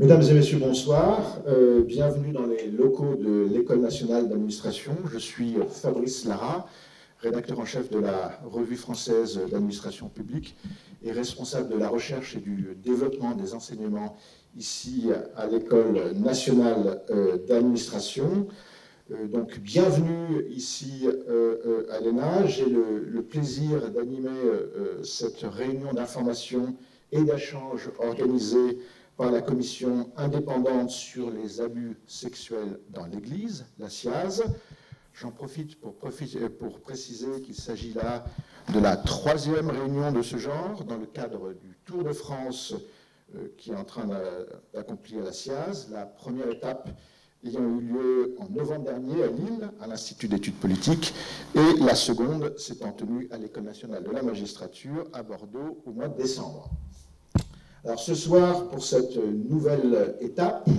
Mesdames et messieurs, bonsoir. Euh, bienvenue dans les locaux de l'École nationale d'administration. Je suis Fabrice Lara, rédacteur en chef de la Revue française d'administration publique et responsable de la recherche et du développement des enseignements ici à l'École nationale euh, d'administration. Euh, donc, bienvenue ici à l'ENA. J'ai le, plaisir d'animer cette réunion d'information et d'échange organisée par la commission indépendante sur les abus sexuels dans l'Église, la SIAZ. J'en profite pour, pour, préciser qu'il s'agit là de la troisième réunion de ce genre dans le cadre du Tour de France euh, qui est en train d'accomplir la SIAZ. La première étape ayant eu lieu en novembre dernier à Lille, à l'Institut d'études politiques, et la seconde s'étant tenue à l'École nationale de la magistrature à Bordeaux au mois de décembre. Alors ce soir, pour cette nouvelle étape,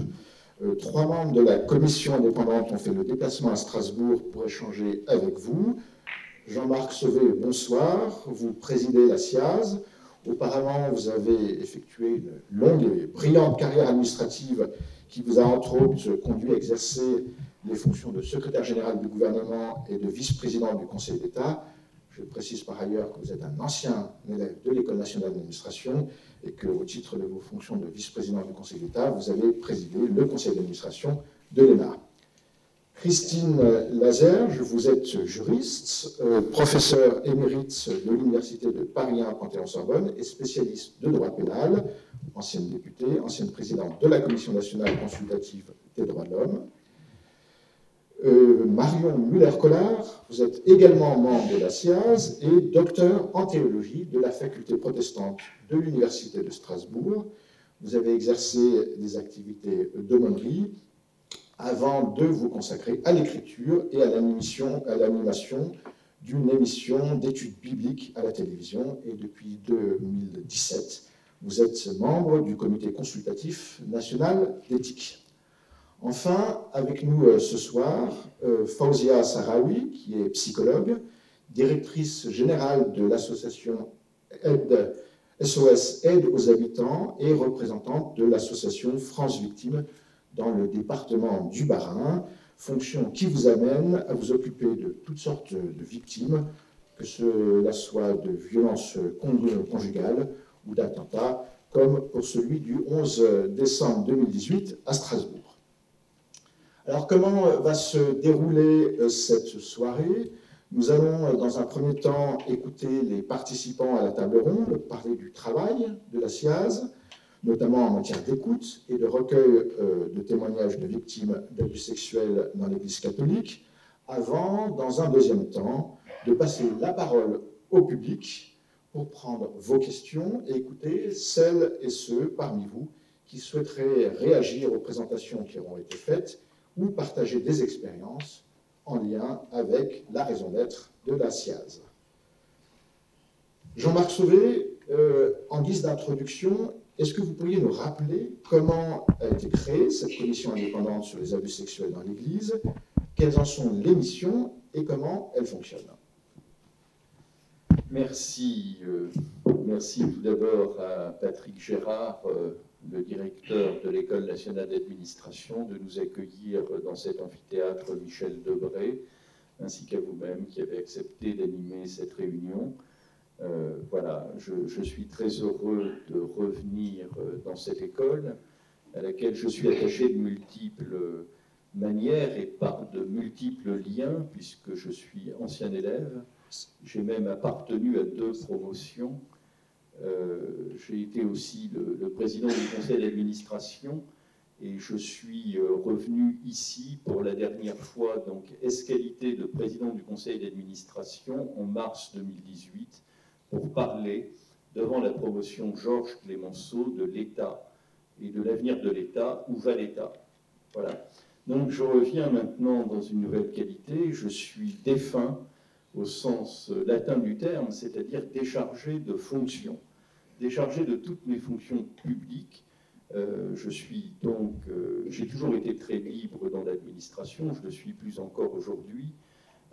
euh, trois membres de la commission indépendante ont fait le déplacement à Strasbourg pour échanger avec vous. Jean-Marc Sauvé, bonsoir. Vous présidez la SIAZ. Auparavant, vous avez effectué une longue et brillante carrière administrative qui vous a entre autres conduit à exercer les fonctions de secrétaire général du gouvernement et de vice-président du Conseil d'État. Je précise par ailleurs que vous êtes un ancien élève de l'École nationale d'administration et qu'au titre de vos fonctions de vice-président du Conseil d'État, vous avez présidé le Conseil d'administration de l'ENA. Christine Lazerge, vous êtes juriste, euh, professeur émérite de l'Université de Paris 1 Panthéon-Sorbonne et spécialiste de droit pénal, ancienne députée, ancienne présidente de la Commission nationale consultative des droits de l'homme. Euh, Marion Muller-Collard, vous êtes également membre de la SIAZ et docteur en théologie de la faculté protestante de l'Université de Strasbourg. Vous avez exercé des activités d'aumônerie avant de vous consacrer à l'écriture et à l'animation d'une émission d'études bibliques à la télévision. Et depuis 2017, vous êtes membre du comité consultatif national d'éthique. Enfin, avec nous euh, ce soir, euh, Fauzia Sarawi, qui est psychologue, directrice générale de l'association SOS Aide aux habitants et représentante de l'association France Victimes dans le département du Bas-Rhin, fonction qui vous amène à vous occuper de toutes sortes de victimes, que cela soit de violences conjugales ou d'attentats, comme pour celui du 11 décembre 2018 à Strasbourg. Alors comment euh, va se dérouler euh, cette soirée? Nous allons euh, dans un premier temps écouter les participants à la table ronde, parler du travail de la SIAZ, notamment en matière d'écoute et de recueil de témoignages de victimes d'abus sexuels dans l'Église catholique, avant, dans un deuxième temps, de passer la parole au public pour prendre vos questions et écouter celles et ceux parmi vous qui souhaiteraient réagir aux présentations qui auront été faites ou partager des expériences en lien avec la raison d'être de la SIAZ. Jean-Marc Sauvé, euh, en guise d'introduction, est-ce que vous pourriez nous rappeler comment a été créée cette commission indépendante sur les abus sexuels dans l'Église, quelles en sont les missions et comment elle fonctionne? Merci. Euh, merci tout d'abord à Patrick Gérard, euh, le directeur de l'École nationale d'administration, de nous accueillir dans cet amphithéâtre Michel Debré, ainsi qu'à vous-même qui avez accepté d'animer cette réunion. Euh, voilà, je, suis très heureux de revenir euh, dans cette école à laquelle je suis attaché de multiples manières et par de multiples liens, puisque je suis ancien élève. J'ai même appartenu à deux promotions euh, j'ai été aussi le, président du conseil d'administration et je suis euh, revenu ici pour la dernière fois, donc, escalité de président du conseil d'administration en mars 2018 pour parler devant la promotion Georges Clémenceau de l'État et de l'avenir de l'État, où va l'État Voilà. Donc je reviens maintenant dans une nouvelle qualité, je suis défunt au sens latin du terme, c'est-à-dire déchargé de fonctions. Déchargé de toutes mes fonctions publiques, euh, je suis donc, euh, j'ai toujours été très libre dans l'administration, je le suis plus encore aujourd'hui,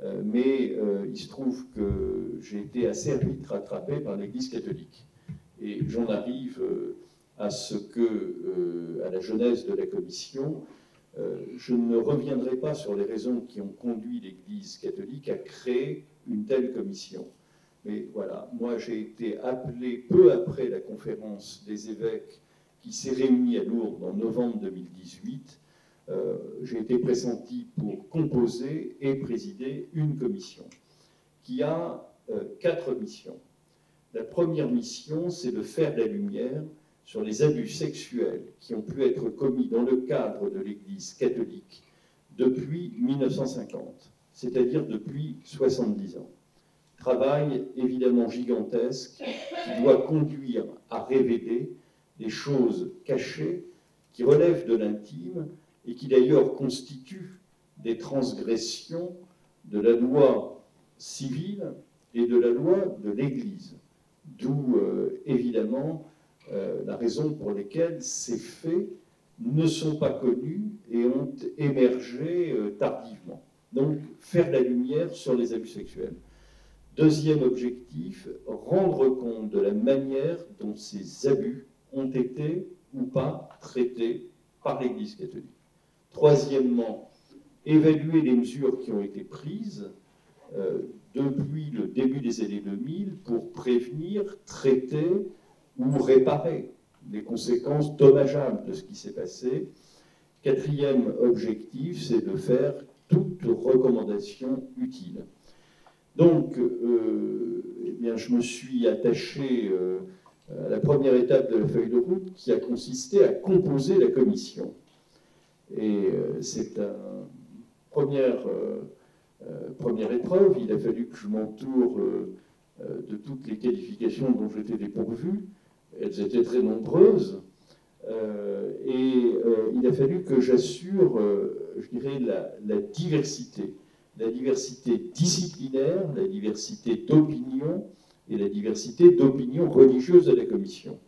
euh, mais il se trouve que j'ai été assez vite rattrapé par l'Église catholique. Et j'en arrive à ce que, à la jeunesse de la commission, je ne reviendrai pas sur les raisons qui ont conduit l'Église catholique à créer une telle commission. Mais voilà, moi j'ai été appelé peu après la conférence des évêques qui s'est réunie à Lourdes en novembre 2018. Euh, j'ai été pressenti pour composer et présider une commission qui a euh, quatre missions. La première mission, c'est de faire la lumière sur les abus sexuels qui ont pu être commis dans le cadre de l'Église catholique depuis 1950, c'est-à-dire depuis 70 ans travail évidemment gigantesque qui doit conduire à révéler des choses cachées qui relèvent de l'intime et qui d'ailleurs constituent des transgressions de la loi civile et de la loi de l'Église. D'où euh, évidemment euh, la raison pour laquelle ces faits ne sont pas connus et ont émergé euh, tardivement. Donc faire la lumière sur les abus sexuels. Deuxième objectif, rendre compte de la manière dont ces abus ont été ou pas traités par l'Église catholique. Troisièmement, évaluer les mesures qui ont été prises euh, depuis le début des années 2000 pour prévenir, traiter ou réparer les conséquences dommageables de ce qui s'est passé. Quatrième objectif, c'est de faire toute recommandation utile. Donc, euh, eh bien, je me suis attaché euh, à la première étape de la feuille de route qui a consisté à composer la commission. Et euh, c'est une première, première épreuve. Il a fallu que je m'entoure de toutes les qualifications dont j'étais dépourvu. Elles étaient très nombreuses. et il a fallu que j'assure, je dirais, la diversité la diversité disciplinaire, la diversité d'opinion et la diversité d'opinion religieuse de la commission.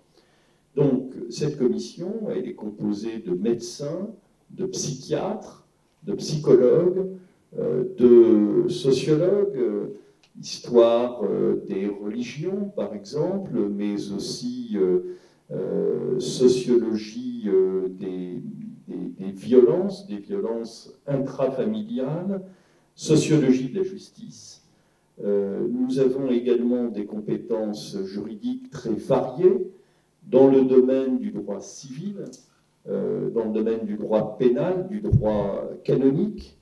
Donc, cette commission, elle est composée de médecins, de psychiatres, de psychologues, euh, de sociologues, euh, histoire euh, des religions, par exemple, mais aussi sociologie des, des, violences, des violences intrafamiliales, sociologie de la justice. Euh, nous avons également des compétences juridiques très variées dans le domaine du droit civil, euh, dans le domaine du droit pénal, du droit canonique.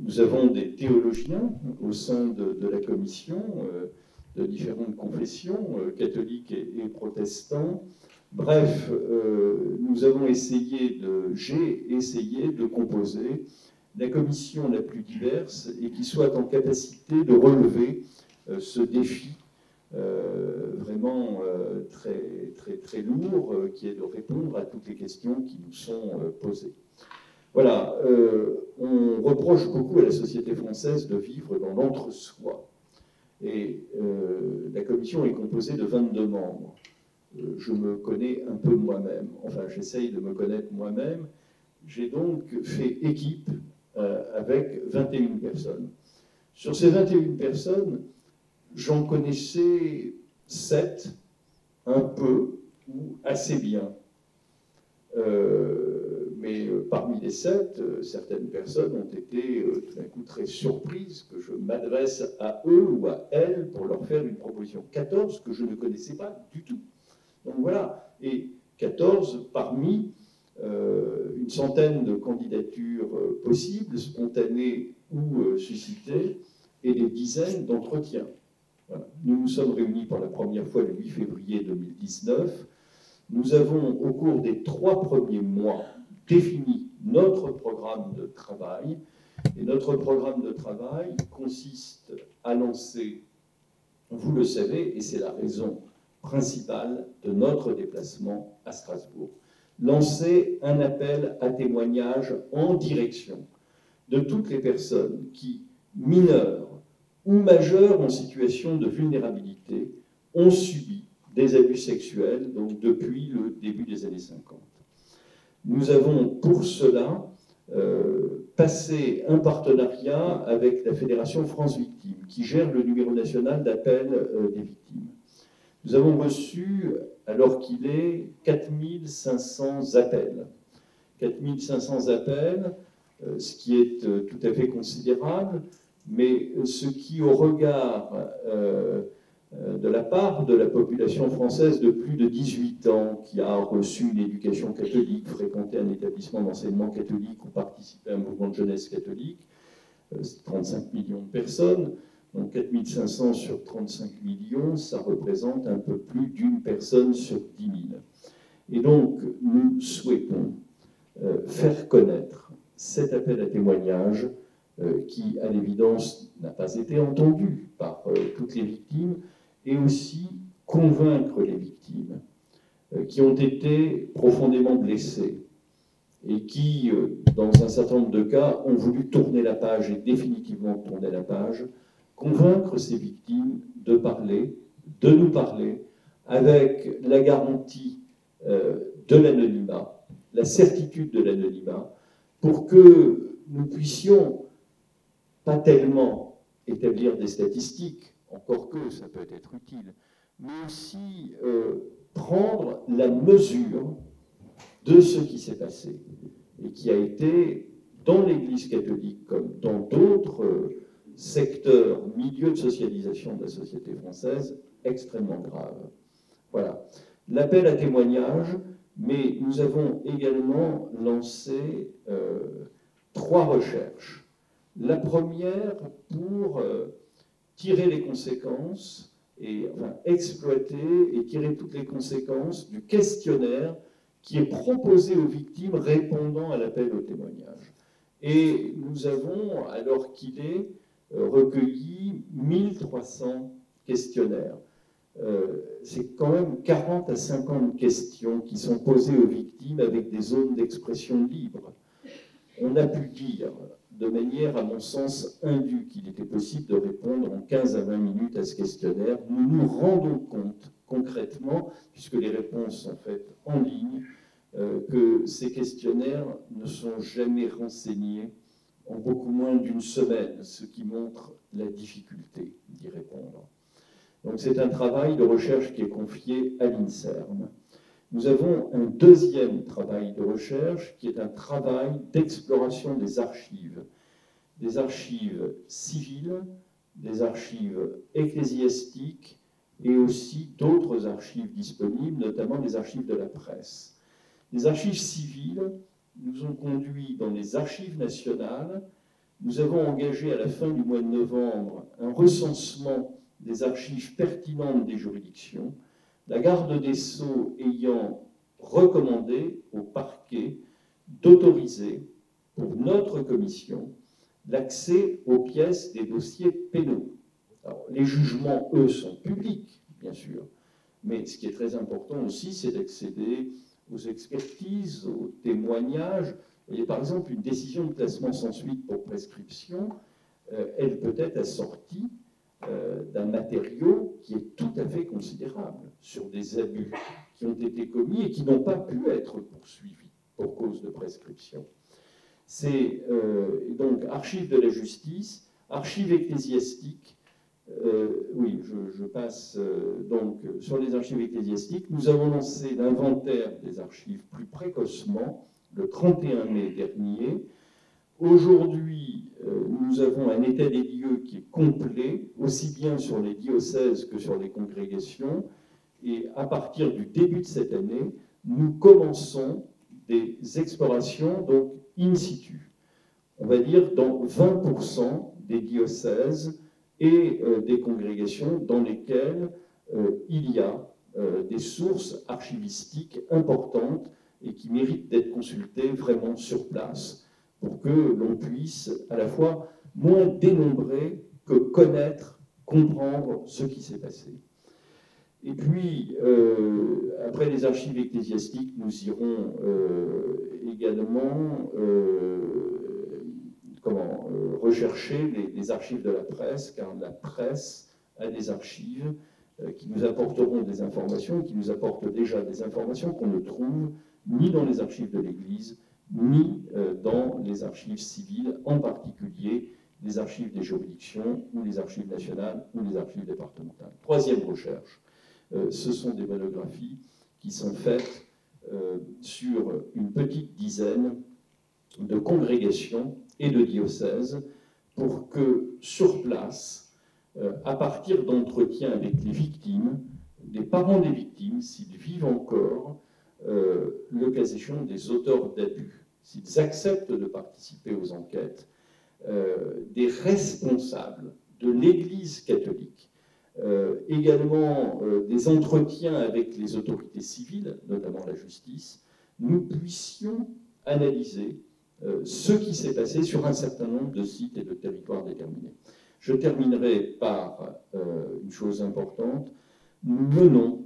Nous avons des théologiens au sein de, la commission euh, de différentes confessions, catholiques et, protestants. Bref, nous avons essayé de, j'ai essayé de composer la commission la plus diverse et qui soit en capacité de relever euh, ce défi euh, vraiment euh, très, très, très lourd, qui est de répondre à toutes les questions qui nous sont posées. Voilà, on reproche beaucoup à la société française de vivre dans l'entre-soi. Et la commission est composée de 22 membres. je me connais un peu moi-même, enfin j'essaye de me connaître moi-même. J'ai donc fait équipe avec 21 personnes. Sur ces 21 personnes, j'en connaissais 7 un peu ou assez bien. Euh, mais euh, parmi les 7, certaines personnes ont été tout d'un coup très surprises que je m'adresse à eux ou à elles pour leur faire une proposition. 14 que je ne connaissais pas du tout. Donc voilà, et 14 parmi euh, une centaine de candidatures euh, possibles, spontanées ou euh, suscitées, et des dizaines d'entretiens. Nous nous sommes réunis pour la première fois le 8 février 2019. Nous avons, au cours des trois premiers mois, défini notre programme de travail. Et notre programme de travail consiste à lancer, vous le savez, et c'est la raison principale de notre déplacement à Strasbourg, lancer un appel à témoignage en direction de toutes les personnes qui, mineures ou majeures en situation de vulnérabilité, ont subi des abus sexuels depuis le début des années 50. Nous avons pour cela euh, passé un partenariat avec la Fédération France Victimes, qui gère le numéro national d'appel euh, des victimes. Nous avons reçu, alors qu'il est, 4500 appels. 4500 appels, euh, ce qui est euh, tout à fait considérable, mais ce qui, au regard euh, de la part de la population française de plus de 18 ans qui a reçu une éducation catholique, fréquenté un établissement d'enseignement catholique ou participé à un mouvement de jeunesse catholique, 35 millions de personnes, donc 4500 sur 35 millions, ça représente un peu plus d'une personne sur 10 000. Et donc, nous souhaitons euh, faire connaître cet appel à témoignage euh, qui, à l'évidence, n'a pas été entendu par euh, toutes les victimes, et aussi convaincre les victimes qui ont été profondément blessées et qui, dans un certain nombre de cas, ont voulu tourner la page et définitivement tourner la page, convaincre ces victimes de parler, de nous parler, avec la garantie de l'anonymat, la certitude de l'anonymat, pour que nous puissions pas tellement établir des statistiques, encore que ça peut être utile, mais aussi euh, prendre la mesure de ce qui s'est passé et qui a été dans l'Église catholique comme dans d'autres secteurs, milieux de socialisation de la société française, extrêmement grave. Voilà. L'appel à témoignage, mais nous avons également lancé euh, trois recherches. La première pour euh, tirer les conséquences et exploiter et tirer toutes les conséquences du questionnaire qui est proposé aux victimes répondant à l'appel au témoignage. Et nous avons, alors qu'il est, recueilli 1300 questionnaires. Euh, c'est quand même 40 à 50 questions qui sont posées aux victimes avec des zones d'expression libre. On a pu dire, de manière, à mon sens, indue, qu'il était possible de répondre en 15 à 20 minutes à ce questionnaire. Nous nous rendons compte concrètement, puisque les réponses sont faites en ligne, euh, que ces questionnaires ne sont jamais renseignés en beaucoup moins d'une semaine, ce qui montre la difficulté d'y répondre. Donc c'est un travail de recherche qui est confié à l'INSERM. Nous avons un deuxième travail de recherche qui est un travail d'exploration des archives, des archives civiles, des archives ecclésiastiques et aussi d'autres archives disponibles, notamment des archives de la presse. Les archives civiles nous ont conduit dans les archives nationales. Nous avons engagé à la fin du mois de novembre un recensement des archives pertinentes des juridictions, la garde des sceaux ayant recommandé au parquet d'autoriser pour notre commission l'accès aux pièces des dossiers pénaux. les jugements, eux, sont publics, bien sûr, mais ce qui est très important aussi, c'est d'accéder aux expertises, aux témoignages. Et par exemple, une décision de classement sans suite pour prescription, euh, elle peut être assortie euh, d'un matériau qui est tout à fait considérable sur des abus qui ont été commis et qui n'ont pas pu être poursuivis pour cause de prescription. C'est euh, donc archives de la justice, archives ecclésiastiques. Euh, oui, je, passe donc sur les archives ecclésiastiques. Nous avons lancé l'inventaire des archives plus précocement le 31 mai dernier. Aujourd'hui, euh, nous avons un état des lieux qui est complet, aussi bien sur les diocèses que sur les congrégations. Et à partir du début de cette année, nous commençons des explorations donc in situ. On va dire dans 20% des diocèses et euh, des congrégations dans lesquelles euh, il y a des sources archivistiques importantes et qui méritent d'être consultées vraiment sur place pour que l'on puisse à la fois moins dénombrer que connaître, comprendre ce qui s'est passé. Et puis, euh, après les archives ecclésiastiques, nous irons euh, également euh, comment, rechercher les, archives de la presse, car la presse a des archives qui nous apporteront des informations, qui nous apportent déjà des informations qu'on ne trouve ni dans les archives de l'Église, ni euh, dans les archives civiles, en particulier les archives des juridictions ou les archives nationales ou les archives départementales. Troisième recherche, ce sont des monographies qui sont faites sur une petite dizaine de congrégations et de diocèses pour que sur place, à partir d'entretiens avec les victimes, des parents des victimes, s'ils vivent encore, le cas échéant des auteurs d'abus, s'ils acceptent de participer aux enquêtes, euh, des responsables de l'Église catholique, euh, également euh, des entretiens avec les autorités civiles, notamment la justice, nous puissions analyser ce qui s'est passé sur un certain nombre de sites et de territoires déterminés. Je terminerai par une chose importante. Nous menons,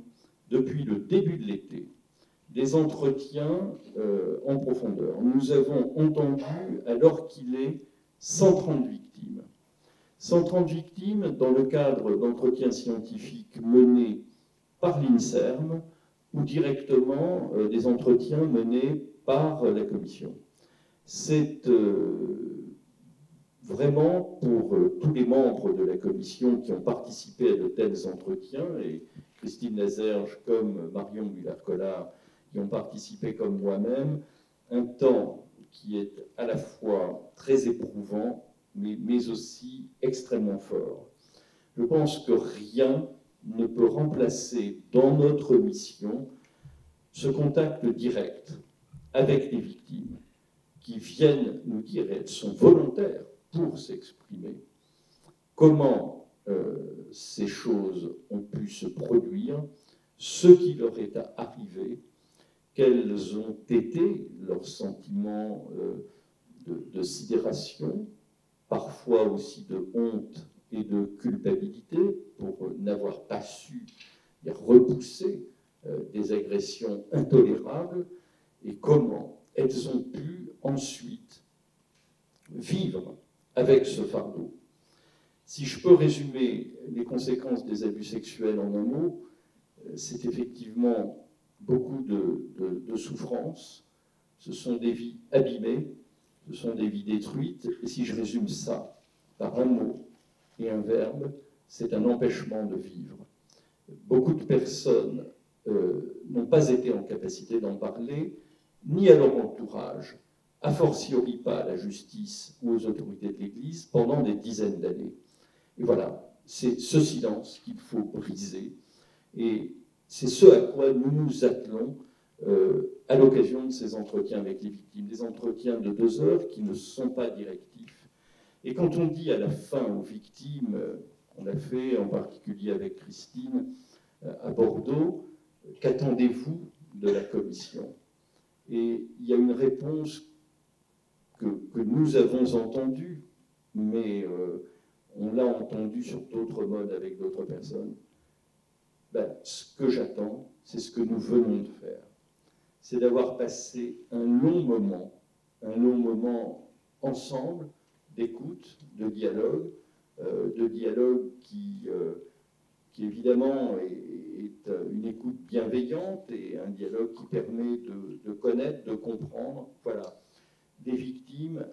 depuis le début de l'été, des entretiens en profondeur. Nous avons entendu, alors qu'il est 130 victimes. 130 victimes dans le cadre d'entretiens scientifiques menés par l'INSERM ou directement euh, des entretiens menés par la Commission. C'est euh, vraiment pour euh, tous les membres de la Commission qui ont participé à de tels entretiens, et Christine Lazerge comme Marion Muller-Collard qui ont participé comme moi-même, un temps qui est à la fois très éprouvant, mais, mais aussi extrêmement fort. Je pense que rien ne peut remplacer dans notre mission ce contact direct avec les victimes qui viennent nous dire, elles sont volontaires pour s'exprimer, comment euh, ces choses ont pu se produire, ce qui leur est arrivé, quels ont été leurs sentiments euh, de, sidération, parfois aussi de honte et de culpabilité pour n'avoir pas su repousser euh, des agressions intolérables, et comment elles ont pu ensuite vivre avec ce fardeau. Si je peux résumer les conséquences des abus sexuels en un mot, euh, c'est effectivement beaucoup de, de, souffrances, ce sont des vies abîmées, ce sont des vies détruites, et si je résume ça par un mot et un verbe, c'est un empêchement de vivre. Beaucoup de personnes euh, n'ont pas été en capacité d'en parler, ni à leur entourage, a fortiori pas à la justice ou aux autorités de l'Église, pendant des dizaines d'années. Et voilà, c'est ce silence qu'il faut briser. Et c'est ce à quoi nous nous attelons euh, à l'occasion de ces entretiens avec les victimes, des entretiens de deux heures qui ne sont pas directifs. Et quand on dit à la fin aux victimes, euh, on l'a fait en particulier avec Christine euh, à Bordeaux, qu'attendez-vous de la commission? Et il y a une réponse que, nous avons entendue, mais on l'a entendue sur d'autres modes avec d'autres personnes. Ben, ce que j'attends, c'est ce que nous venons de faire. C'est d'avoir passé un long moment, un long moment ensemble d'écoute, de dialogue, euh, de dialogue qui, euh, qui évidemment est, une écoute bienveillante et un dialogue qui permet de, de connaître, de comprendre. Voilà, des victimes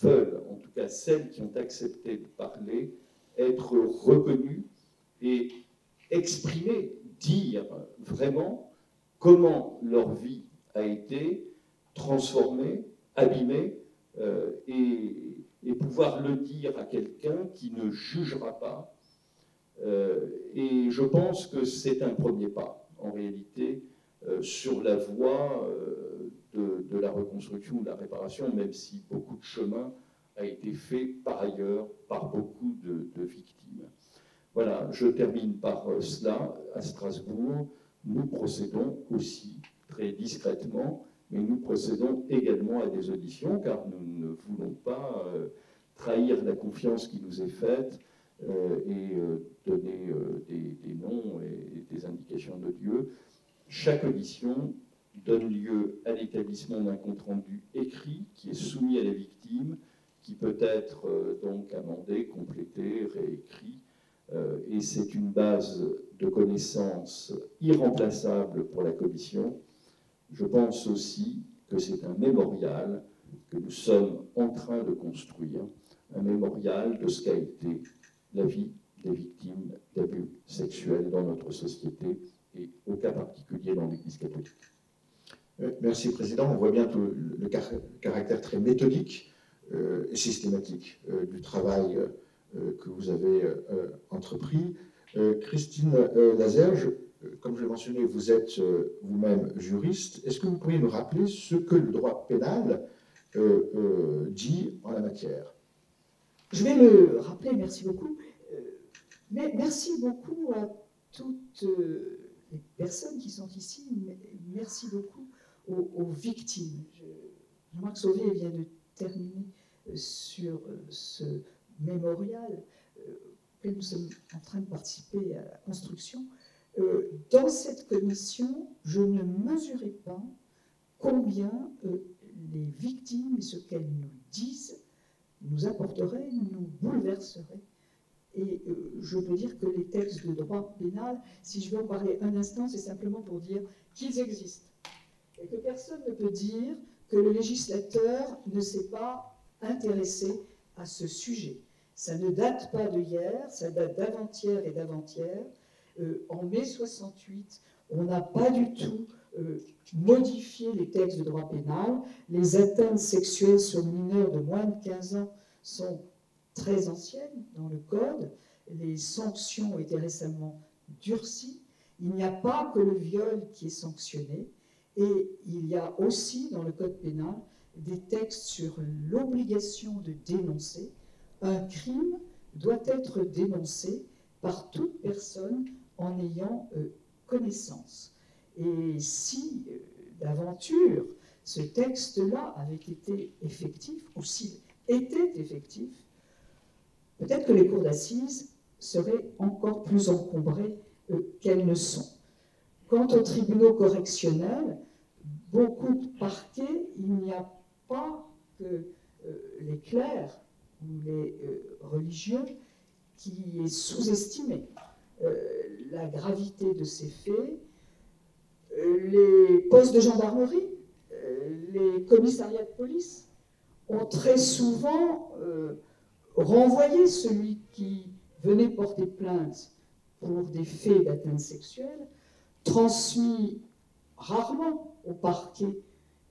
veulent, en tout cas celles qui ont accepté de parler, être reconnues et exprimer, dire vraiment comment leur vie a été transformée, abîmée, euh, et, pouvoir le dire à quelqu'un qui ne jugera pas. Euh, et je pense que c'est un premier pas, en réalité, euh, sur la voie de, de, la reconstruction, de la réparation, même si beaucoup de chemin a été fait par ailleurs par beaucoup de, victimes. Voilà, je termine par euh, cela. À Strasbourg, nous procédons aussi très discrètement, mais nous procédons également à des auditions, car nous ne voulons pas euh, trahir la confiance qui nous est faite euh, et donner des, noms et des indications de Dieu. Chaque audition donne lieu à l'établissement d'un compte-rendu écrit qui est soumis à la victime, qui peut être donc amendé, complété, réécrit euh, et c'est une base de connaissances irremplaçable pour la Commission. Je pense aussi que c'est un mémorial que nous sommes en train de construire, un mémorial de ce qu'a été la vie des victimes d'abus sexuels dans notre société et au cas particulier dans l'Église catholique. Euh, merci, Président. On voit bien tout le caractère très méthodique euh, et systématique euh, du travail que vous avez entrepris. Christine Lazerge, comme je l'ai mentionné, vous êtes vous-même juriste. Est-ce que vous pourriez nous rappeler ce que le droit pénal dit en la matière? Je vais le rappeler, merci beaucoup. Mais merci beaucoup à toutes les personnes qui sont ici. Merci beaucoup aux, victimes. Jean-Marc Sauvé vient de terminer euh, sur euh, ce mémorial euh, que nous sommes en train de participer à la construction. Dans cette commission, je ne mesurais pas combien les victimes et ce qu'elles nous disent nous apporteraient, nous bouleverseraient. Et je peux dire que les textes de droit pénal, si je veux en parler un instant, c'est simplement pour dire qu'ils existent et que personne ne peut dire que le législateur ne s'est pas intéressé à ce sujet. Ça ne date pas de hier, ça date d'avant-hier et d'avant-hier. Euh, en mai 68, on n'a pas du tout euh, modifié les textes de droit pénal. Les atteintes sexuelles sur mineurs de moins de 15 ans sont très anciennes dans le Code. Les sanctions ont été récemment durcies. Il n'y a pas que le viol qui est sanctionné. Et il y a aussi dans le Code pénal des textes sur l'obligation de dénoncer. Un crime doit être dénoncé par toute personne en ayant euh, connaissance. Et si euh, d'aventure ce texte-là avait été effectif, ou s'il était effectif, peut-être que les cours d'assises seraient encore plus encombrées euh, qu'elles ne sont. Quant aux tribunaux correctionnels, beaucoup de parquets, il n'y a pas que euh, les clercs ou les euh, religieux qui est sous-estimé la gravité de ces faits. les postes de gendarmerie, les commissariats de police ont très souvent renvoyé celui qui venait porter plainte pour des faits d'atteinte sexuelle, transmis rarement au parquet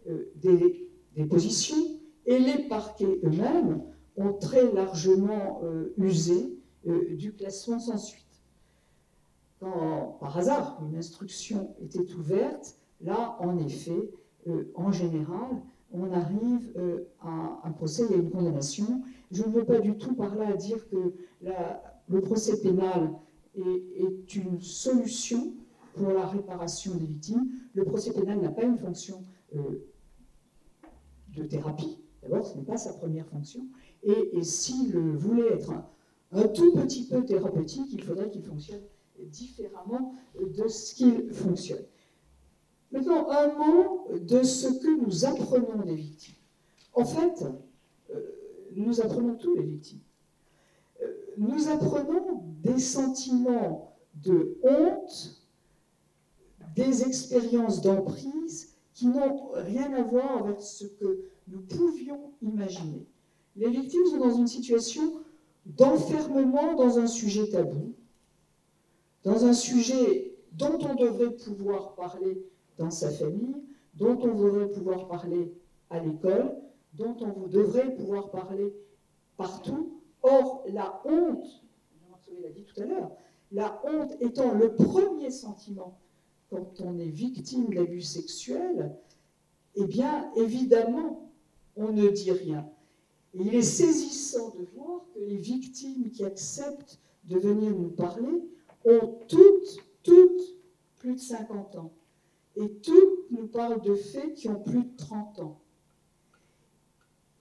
euh, des, positions, et les parquets eux-mêmes ont très largement euh, usé euh, du classement sans suite. Quand, par hasard, une instruction était ouverte, là, en effet, en général, on arrive à un procès et à une condamnation. Je ne veux pas du tout par là dire que le procès pénal est une solution pour la réparation des victimes. Le procès pénal n'a pas une fonction euh, de thérapie. D'abord, ce n'est pas sa première fonction. Et, s'il voulait être un, tout petit peu thérapeutique, il faudrait qu'il fonctionne différemment de ce qu'il fonctionne. Maintenant, un mot de ce que nous apprenons des victimes. En fait, euh, nous apprenons tous les victimes. Euh, nous apprenons des sentiments de honte, des expériences d'emprise qui n'ont rien à voir avec ce que nous pouvions imaginer. Les victimes sont dans une situation d'enfermement dans un sujet tabou, dans un sujet dont on devrait pouvoir parler dans sa famille, dont on devrait pouvoir parler à l'école, dont on devrait pouvoir parler partout. Or, la honte, Jean-Marc l'a dit tout à l'heure, la honte étant le premier sentiment quand on est victime d'abus sexuels, eh bien, évidemment, on ne dit rien. Et il est saisissant de voir que les victimes qui acceptent de venir nous parler ont toutes, toutes plus de 50 ans. Et toutes nous parlent de faits qui ont plus de 30 ans.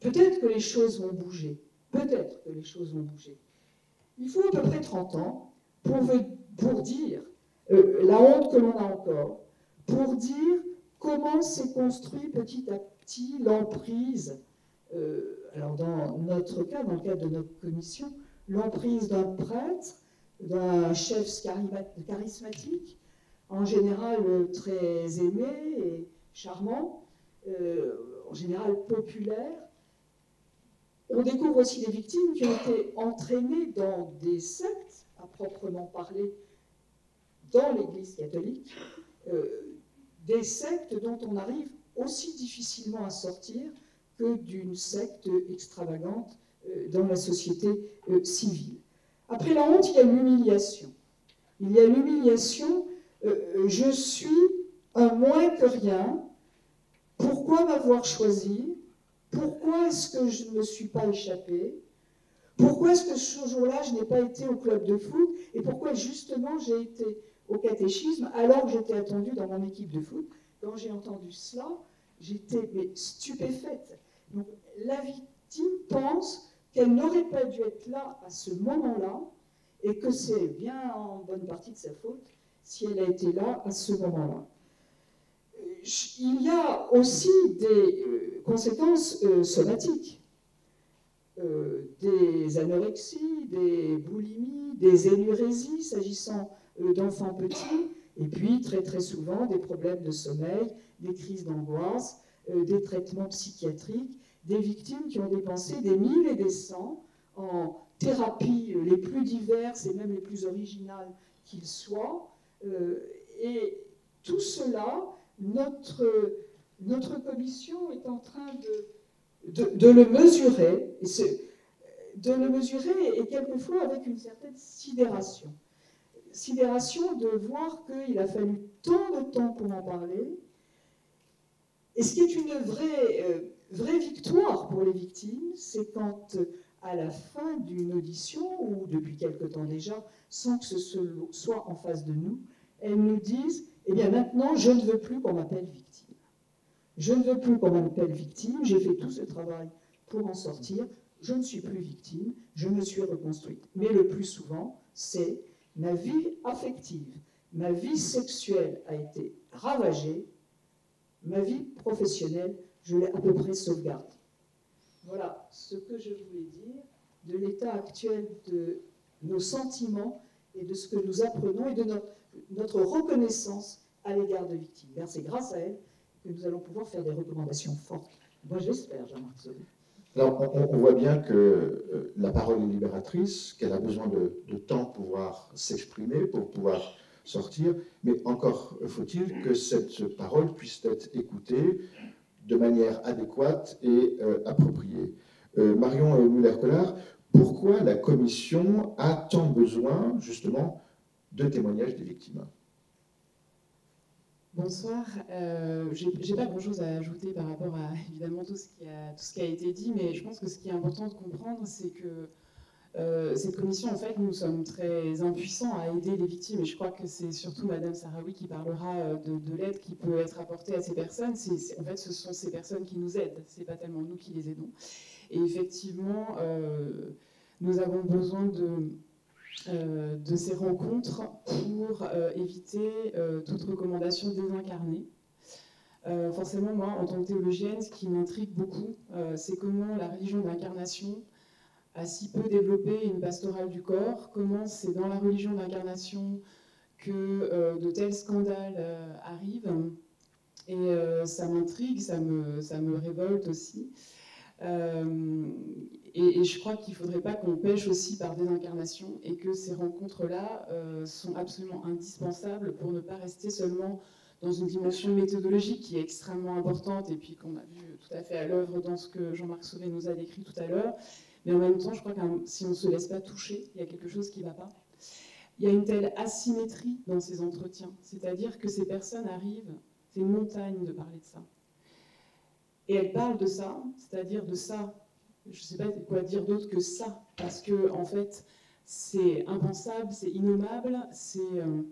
Peut-être que les choses vont bouger. Peut-être que les choses vont bouger. Il faut à peu près 30 ans pour, pour dire euh, la honte que l'on a encore, pour dire comment s'est construit petit à petit l'emprise, euh, alors dans notre cas, dans le cadre de notre commission, l'emprise d'un prêtre, d'un chef charismatique, en général euh, très aimé et charmant, en général populaire. On découvre aussi des victimes qui ont été entraînées dans des sectes à proprement parler dans l'Église catholique, euh, des sectes dont on arrive aussi difficilement à sortir que d'une secte extravagante euh, dans la société euh, civile. Après la honte, il y a l'humiliation. Il y a l'humiliation, je suis un moins que rien, pourquoi m'avoir choisi? Pourquoi est-ce que je ne me suis pas échappé Pourquoi est-ce que ce jour-là, je n'ai pas été au club de foot? Et pourquoi justement j'ai été au catéchisme alors que j'étais attendue dans mon équipe de foot? Quand j'ai entendu cela, j'étais stupéfaite. La victime pense qu'elle n'aurait pas dû être là à ce moment-là et que c'est bien en bonne partie de sa faute si elle a été là à ce moment-là il y a aussi des euh, conséquences euh, somatiques, euh, des anorexies, des boulimies, des énurésies s'agissant d'enfants petits, et puis très très souvent des problèmes de sommeil, des crises d'angoisse, des traitements psychiatriques, des victimes qui ont dépensé des mille et des cents en thérapies les plus diverses et même les plus originales qu'ils soient. Et tout cela notre, notre commission est en train de, de, le mesurer, et de le mesurer et quelquefois avec une certaine sidération. Sidération de voir qu'il a fallu tant de temps pour en parler, et ce qui est une vraie, euh, vraie victoire pour les victimes, c'est quand à la fin d'une audition, ou depuis quelque temps déjà, sans que ce soit en face de nous, elles nous disent eh bien maintenant, je ne veux plus qu'on m'appelle victime. Je ne veux plus qu'on m'appelle victime, j'ai fait tout ce travail pour en sortir, je ne suis plus victime, je me suis reconstruite. Mais le plus souvent, c'est ma vie affective, ma vie sexuelle a été ravagée, ma vie professionnelle, je l'ai à peu près sauvegardée. Voilà ce que je voulais dire de l'état actuel de nos sentiments et de ce que nous apprenons et de notre reconnaissance à l'égard de victimes. C'est grâce à elle que nous allons pouvoir faire des recommandations fortes. Moi, j'espère, Jean-Marc Alors, on, voit bien que euh, la parole est libératrice, qu'elle a besoin de, de temps pour pouvoir s'exprimer, pour pouvoir sortir, mais encore faut-il que cette parole puisse être écoutée de manière adéquate et euh, appropriée. Euh, Marion Muller-Collard, pourquoi la Commission a tant besoin, justement, de témoignages des victimes? Bonsoir. Euh, je n'ai pas grand-chose à ajouter par rapport à évidemment tout ce qui a été dit, mais je pense que ce qui est important de comprendre, c'est que euh, cette commission, en fait, nous sommes très impuissants à aider les victimes, et je crois que c'est surtout Madame Sarawi qui parlera euh, de, l'aide qui peut être apportée à ces personnes. en fait, ce sont ces personnes qui nous aident, c'est pas tellement nous qui les aidons. Et effectivement, nous avons besoin de euh, ces rencontres pour euh, éviter euh, toute recommandation désincarnée. forcément, moi, en tant que théologienne, ce qui m'intrigue beaucoup, c'est comment la religion d'incarnation a si peu développé une pastorale du corps, comment c'est dans la religion d'incarnation que de tels scandales arrivent. Et ça m'intrigue, ça me, ça me révolte aussi. Euh, et, je crois qu'il ne faudrait pas qu'on pêche aussi par désincarnation et que ces rencontres-là euh, sont absolument indispensables pour ne pas rester seulement dans une dimension méthodologique qui est extrêmement importante et puis qu'on a vu tout à fait à l'œuvre dans ce que Jean-Marc Sauvé nous a décrit tout à l'heure. Mais en même temps, je crois que si on ne se laisse pas toucher, il y a quelque chose qui ne va pas. Il y a une telle asymétrie dans ces entretiens, c'est-à-dire que ces personnes arrivent, c'est montagne de parler de ça. Et elle parle de ça, c'est-à-dire de ça. Je ne sais pas quoi dire d'autre que ça, parce que en fait, c'est impensable, c'est innommable, c'est euh,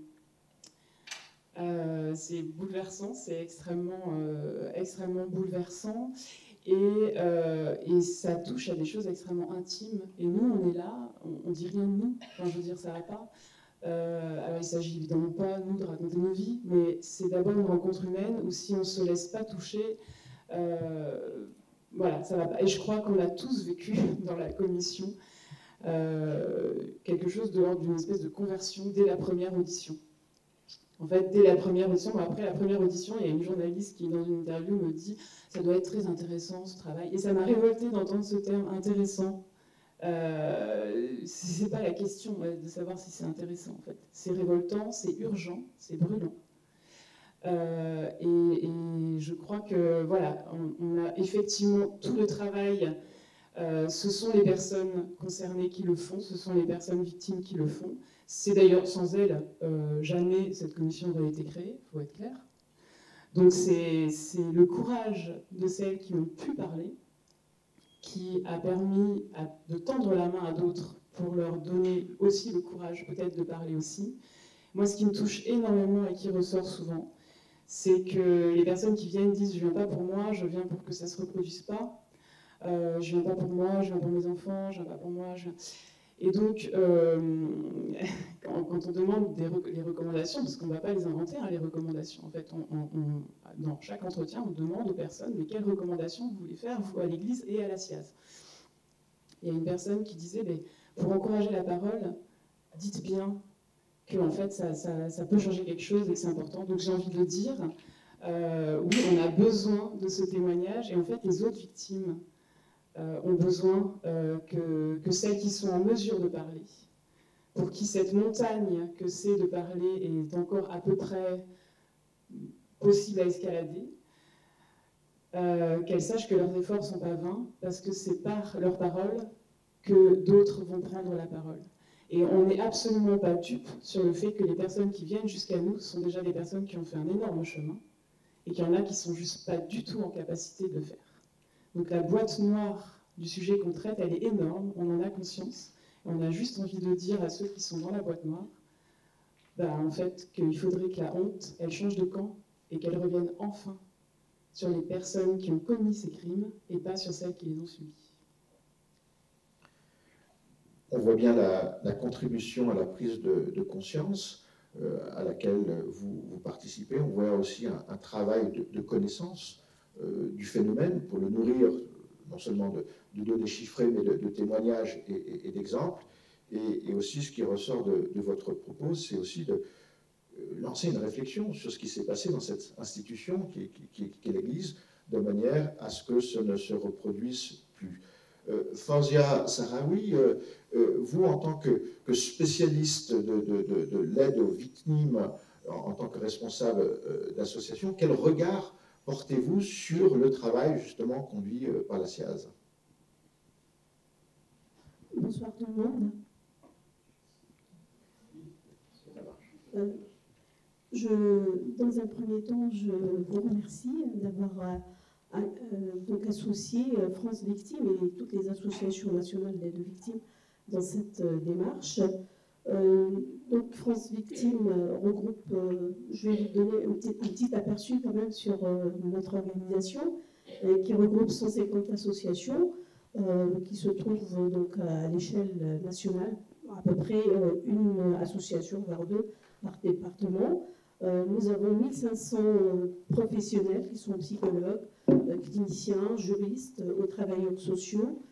euh, bouleversant, c'est extrêmement, euh, extrêmement bouleversant. Et, et, ça touche à des choses extrêmement intimes. Et nous, on est là, on, ne dit rien de nous. Enfin, je veux dire, ça va pas. alors, il s'agit évidemment pas, nous, de raconter nos vies, mais c'est d'abord une rencontre humaine où si on se laisse pas toucher, euh, voilà, ça va pas. Et je crois qu'on a tous vécu dans la commission euh, quelque chose de l'ordre d'une espèce de conversion dès la première audition. En fait, dès la première audition, après la première audition, il y a une journaliste qui, dans une interview, me dit ça doit être très intéressant ce travail. Et ça m'a révolté d'entendre ce terme intéressant Euh, c'est pas la question de savoir si c'est intéressant en fait. C'est révoltant, c'est urgent, c'est brûlant. Euh, et, je crois que voilà, on, a effectivement tout le travail. Euh, ce sont les personnes concernées qui le font, ce sont les personnes victimes qui le font. C'est d'ailleurs sans elles, euh, jamais cette commission aurait été créée, il faut être clair. Donc c'est le courage de celles qui ont pu parler, qui a permis de tendre la main à d'autres pour leur donner aussi le courage peut-être de parler aussi. Moi, ce qui me touche énormément et qui ressort souvent, c'est que les personnes qui viennent disent je viens pas pour moi, je viens pour que ça se reproduise pas, euh, je viens pas pour moi, je viens pour mes enfants, je viens pas pour moi. Et donc, euh, quand, on demande les recommandations, parce qu'on ne va pas les inventer, hein, les recommandations, en fait, dans chaque entretien, on demande aux personnes, mais quelles recommandations vous voulez faire vous, à l'Église et à la SIAZ Il y a une personne qui disait, pour encourager la parole, dites bien que en fait, ça, peut changer quelque chose et que c'est important. Donc j'ai envie de dire, euh, oui, on a besoin de ce témoignage et en fait, les autres victimes ont besoin euh, que, celles qui sont en mesure de parler, pour qui cette montagne que c'est de parler est encore à peu près possible à escalader, qu'elles sachent que leurs efforts ne sont pas vains, parce que c'est par leurs paroles que d'autres vont prendre la parole. Et on n'est absolument pas dupe sur le fait que les personnes qui viennent jusqu'à nous sont déjà des personnes qui ont fait un énorme chemin et qu'il y en a qui sont juste pas du tout en capacité de le faire. Donc la boîte noire du sujet qu'on traite, elle est énorme, on en a conscience. Et on a juste envie de dire à ceux qui sont dans la boîte noire, bah, en fait, qu'il faudrait que la honte, elle change de camp et qu'elle revienne enfin sur les personnes qui ont commis ces crimes et pas sur celles qui les ont subis on voit bien la, contribution à la prise de, conscience euh, à laquelle vous, participez. On voit aussi un, travail de, connaissance du phénomène pour le nourrir non seulement de, données chiffrées, mais de, témoignages et, d'exemples. Et, aussi, ce qui ressort de, votre propos, c'est aussi de euh, lancer une réflexion sur ce qui s'est passé dans cette institution qui, est l'Église, de manière à ce que ce ne se reproduise plus. Euh, Fawzia Sarawi, euh, euh, vous, en tant que, spécialiste de, l'aide aux victimes, en, tant que responsable d'association, quel regard portez-vous sur le travail justement conduit par la SIAZ? Bonsoir tout le monde. je, dans un premier temps, je vous remercie d'avoir euh, euh, France Victimes et toutes les associations nationales d'aide aux victimes dans cette euh, démarche. Donc France Victimes regroupe, je vais vous donner un petit, aperçu quand même sur notre organisation, qui regroupe 150 associations qui se trouvent donc à l'échelle nationale, à peu près une association, voire deux par département. nous avons 1500 professionnels qui sont psychologues, euh, cliniciens, juristes, aux travailleurs sociaux, euh,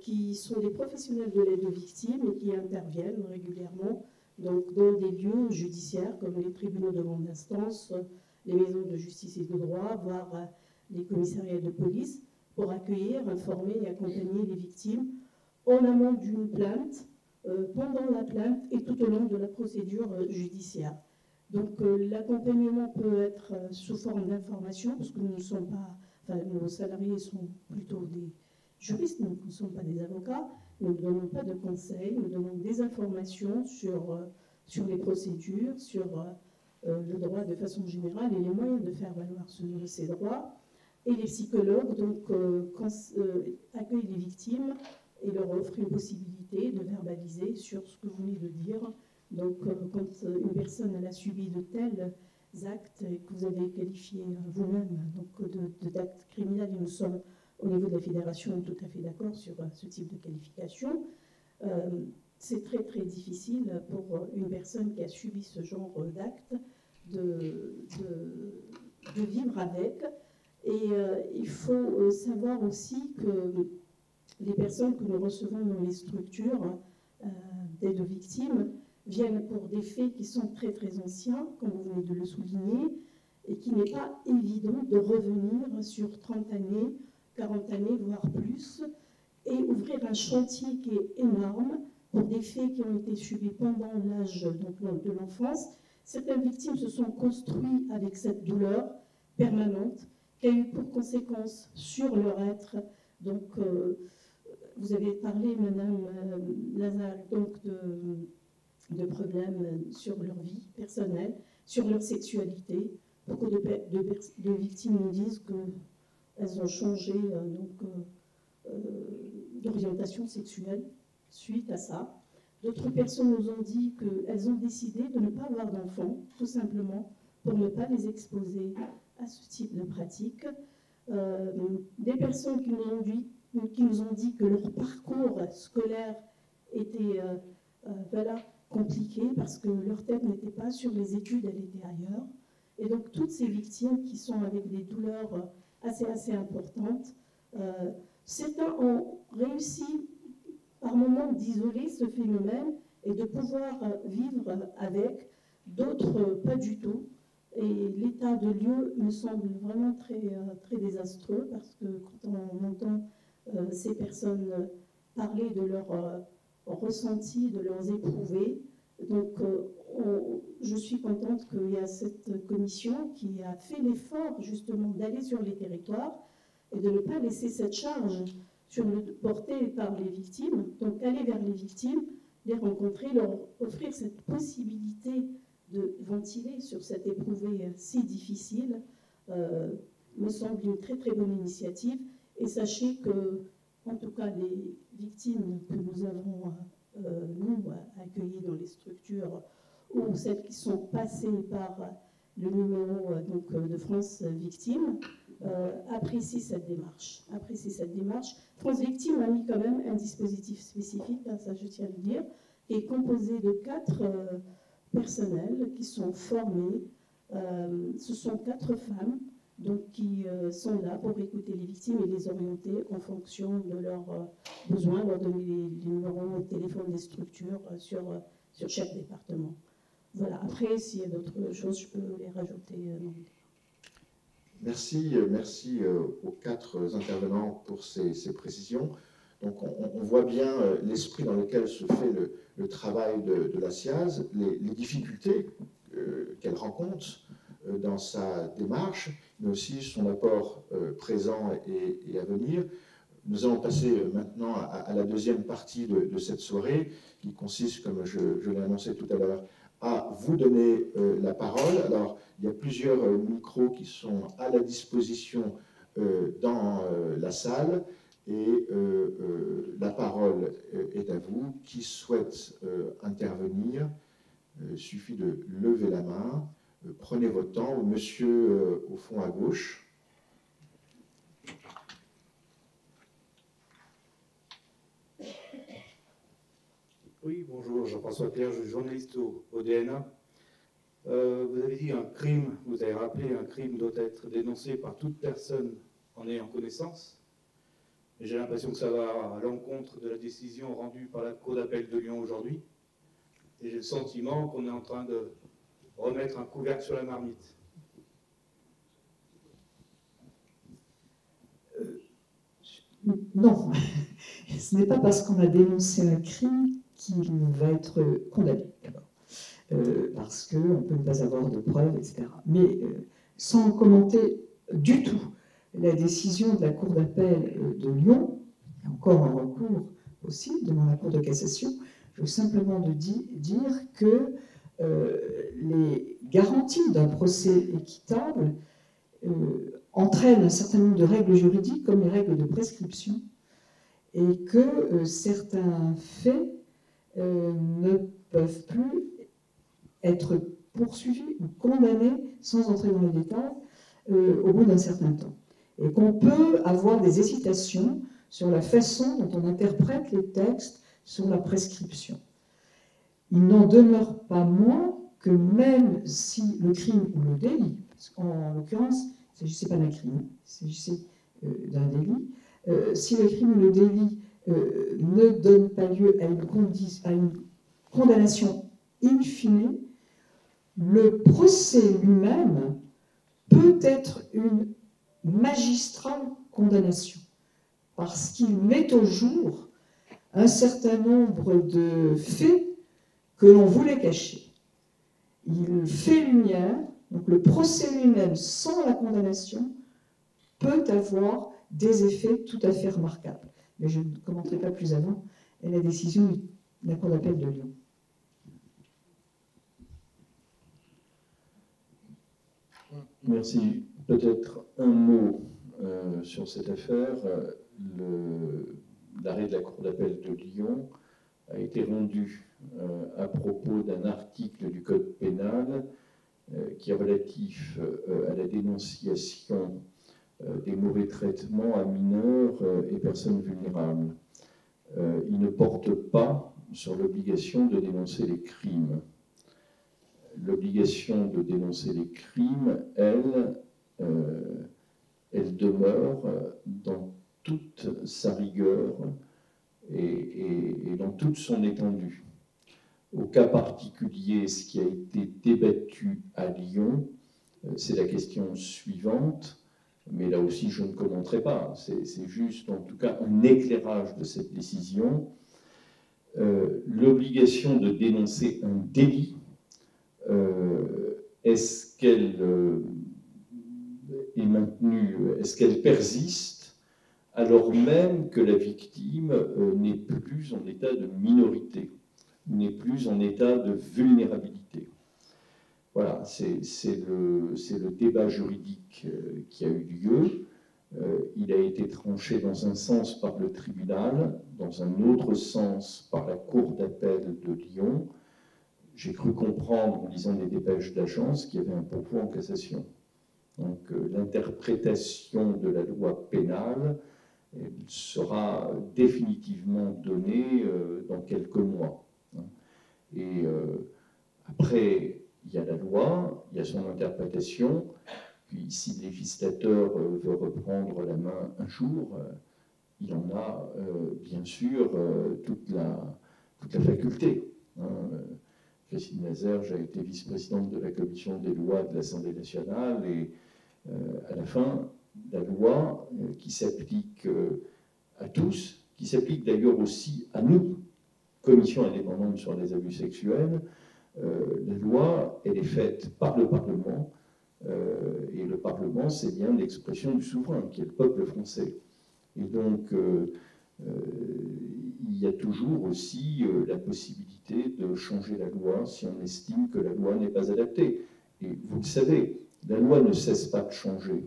qui sont des professionnels de l'aide aux victimes et qui interviennent régulièrement donc, dans des lieux judiciaires comme les tribunaux de grande instance, les maisons de justice et de droit, voire euh, les commissariats de police, pour accueillir, informer et accompagner les victimes en amont d'une plainte, pendant la plainte et tout au long de la procédure judiciaire. Donc l'accompagnement peut être sous forme d'information, parce que nous ne sommes pas nos salariés sont plutôt des juristes, nous ne sommes pas des avocats. Nous ne donnons pas de conseils, nous donnons des informations sur, euh, sur les procédures, sur euh, le droit de façon générale et les moyens de faire valoir ces droits. Et les psychologues donc, euh, accueillent les victimes et leur offrent une possibilité de verbaliser sur ce que vous venez de dire. Donc, quand une personne a subi de tels actes que vous avez qualifiés vous-même d'actes criminels nous sommes au niveau de la fédération tout à fait d'accord sur euh, ce type de qualification. Euh, c'est très très difficile pour une personne qui a subi ce genre d'actes de, vivre avec. Et euh, il faut savoir aussi que les personnes que nous recevons dans les structures d'aide aux victimes viennent pour des faits qui sont très très anciens, comme vous venez de le souligner, et qu'il n'est pas évident de revenir sur 30 années, 40 années, voire plus. et ouvrir un chantier qui est énorme pour des faits qui ont été subis pendant l'âge de l'enfance. Certaines victimes se sont construites avec cette douleur permanente qui a eu pour conséquence sur leur être. Donc, euh, vous avez parlé, Madame euh, donc de, problèmes sur leur vie personnelle, sur leur sexualité. Beaucoup de, de, victimes nous disent qu'elles ont changé euh, donc, d'orientation sexuelle suite à ça. D'autres personnes nous ont dit qu'elles ont décidé de ne pas avoir d'enfants, tout simplement, pour ne pas les exposer à ce type de pratique. Euh, des personnes qui nous, ont dit, qui nous ont dit que leur parcours scolaire était euh, euh, voilà, compliqué parce que leur tête n'était pas sur les études, elle était ailleurs. Et donc toutes ces victimes qui sont avec des douleurs assez, assez importantes, certains ont réussi par moments d'isoler ce phénomène et de pouvoir vivre avec, d'autres pas du tout. Et l'état de lieu me semble vraiment très, euh, très désastreux parce que quand on entend euh, ces personnes parler de leurs euh, ressentis, de leurs éprouvés, donc je suis contente qu'il y a cette commission qui a fait l'effort justement d'aller sur les territoires et de ne pas laisser cette charge sur le, portée par les victimes, donc aller vers les victimes, les rencontrer, leur offrir cette possibilité de ventiler sur cette éprouvée si difficile euh, me semble une très très bonne initiative. Et sachez que, en tout cas, les victimes que nous avons, euh, nous, accueillies dans les structures ou celles qui sont passées par le numéro euh, donc, de France Victimes, apprécient cette démarche. Apprécient cette démarche. France Victimes a mis quand même un dispositif spécifique, hein, ça je tiens à le dire, est composé de quatre personnels qui sont formés. Euh, ce sont quatre femmes donc, qui euh, sont là pour écouter les victimes et les orienter en fonction de leurs euh, besoins, leur donner les, numéros de téléphone des structures sur, sur chaque département. Voilà. Après, s'il y a d'autres choses, je peux les rajouter. Merci, merci aux quatre intervenants pour ces, précisions. Donc on, voit bien l'esprit dans lequel se fait le, travail de, la SIAZ, les, difficultés euh, qu'elle rencontre euh, dans sa démarche, mais aussi son apport euh, présent et, à venir. Nous allons passer maintenant à, la deuxième partie de, cette soirée, qui consiste, comme je, l'ai annoncé tout à l'heure, à vous donner la parole. Alors, il y a plusieurs micros qui sont à la disposition dans la salle. Et euh, euh, la parole est à vous. Qui souhaite euh, intervenir Il suffit de lever la main. prenez votre temps. Monsieur au fond à gauche. Oui, bonjour, Jean-François Pierre, je suis journaliste au, DNA. vous avez dit un crime, vous avez rappelé un crime doit être dénoncé par toute personne en ayant connaissance. J'ai l'impression que ça va à l'encontre de la décision rendue par la Cour d'appel de Lyon aujourd'hui. Et j'ai le sentiment qu'on est en train de remettre un couvercle sur la marmite. Euh, non, ce n'est pas parce qu'on a dénoncé un crime qu'il va être condamné, euh, parce qu'on ne peut pas avoir de preuves, etc. Mais euh, sans commenter du tout la décision de la Cour d'appel euh, de Lyon, a encore un recours possible devant la Cour de cassation, je veux simplement de dire que les garanties d'un procès équitable entraînent un certain nombre de règles juridiques comme les règles de prescription et que certains faits ne peuvent plus être poursuivis ou condamnés sans entrer dans les détails au bout d'un certain temps et qu'on peut avoir des hésitations sur la façon dont on interprète les textes sur la prescription. Il n'en demeure pas moins que même si le crime ou le délit, en l'occurrence, il ne s'agissait pas d'un crime, il s'agissait euh, d'un délit, euh, si le crime ou le délit euh, ne donne pas lieu à une, condamnation in fine, le procès lui-même peut être une magistrale condamnation. parce qu'il met au jour un certain nombre de faits que l'on voulait cacher. Il fait lumière, donc le procès lui-même sans la condamnation peut avoir des effets tout à fait remarquables. Mais je ne commenterai pas plus avant la décision de la Cour d'appel de Lyon. Merci. Peut-être un mot euh, sur cette affaire. L'arrêt de la Cour d'appel de Lyon a été rendu euh, à propos d'un article du Code pénal euh, qui est relatif à la dénonciation des mauvais traitements à mineurs et personnes vulnérables. il ne porte pas sur l'obligation de dénoncer les crimes l'obligation de dénoncer les crimes, elle, euh, elle demeure dans toute sa rigueur et, dans toute son étendue. Au cas particulier, ce qui a été débattu à Lyon, euh, c'est la question suivante, mais là aussi je ne commenterai pas, c'est juste en tout cas un éclairage de cette décision. Euh, l'obligation de dénoncer un délit euh, est-ce qu'elle euh, est maintenue, est-ce qu'elle persiste alors même que la victime n'est plus en état de minorité, n'est plus en état de vulnérabilité? Voilà, c'est le, débat juridique qui a eu lieu. il a été tranché dans un sens par le tribunal, dans un autre sens par la Cour d'appel de Lyon j'ai cru comprendre en lisant les dépêches d'agence qu'il y avait un pourvoi en cassation. Donc euh, l'interprétation de la loi pénale sera définitivement donnée euh, dans quelques mois. Hein. Et euh, après, il y a la loi, il y a son interprétation, puis si le législateur veut reprendre la main un jour, il en a bien sûr toute la, faculté. Hein. Christine Nazaire, j'ai été vice-présidente de la commission des lois de l'Assemblée nationale et euh, à la fin, la loi euh, qui s'applique euh, à tous, qui s'applique d'ailleurs aussi à nous, commission indépendante sur les abus sexuels, la loi, elle est faite par le Parlement, et le Parlement, c'est bien l'expression du souverain, qui est le peuple français. Et donc, il y a toujours aussi la possibilité de changer la loi si on estime que la loi n'est pas adaptée. Et vous le savez, la loi ne cesse pas de changer.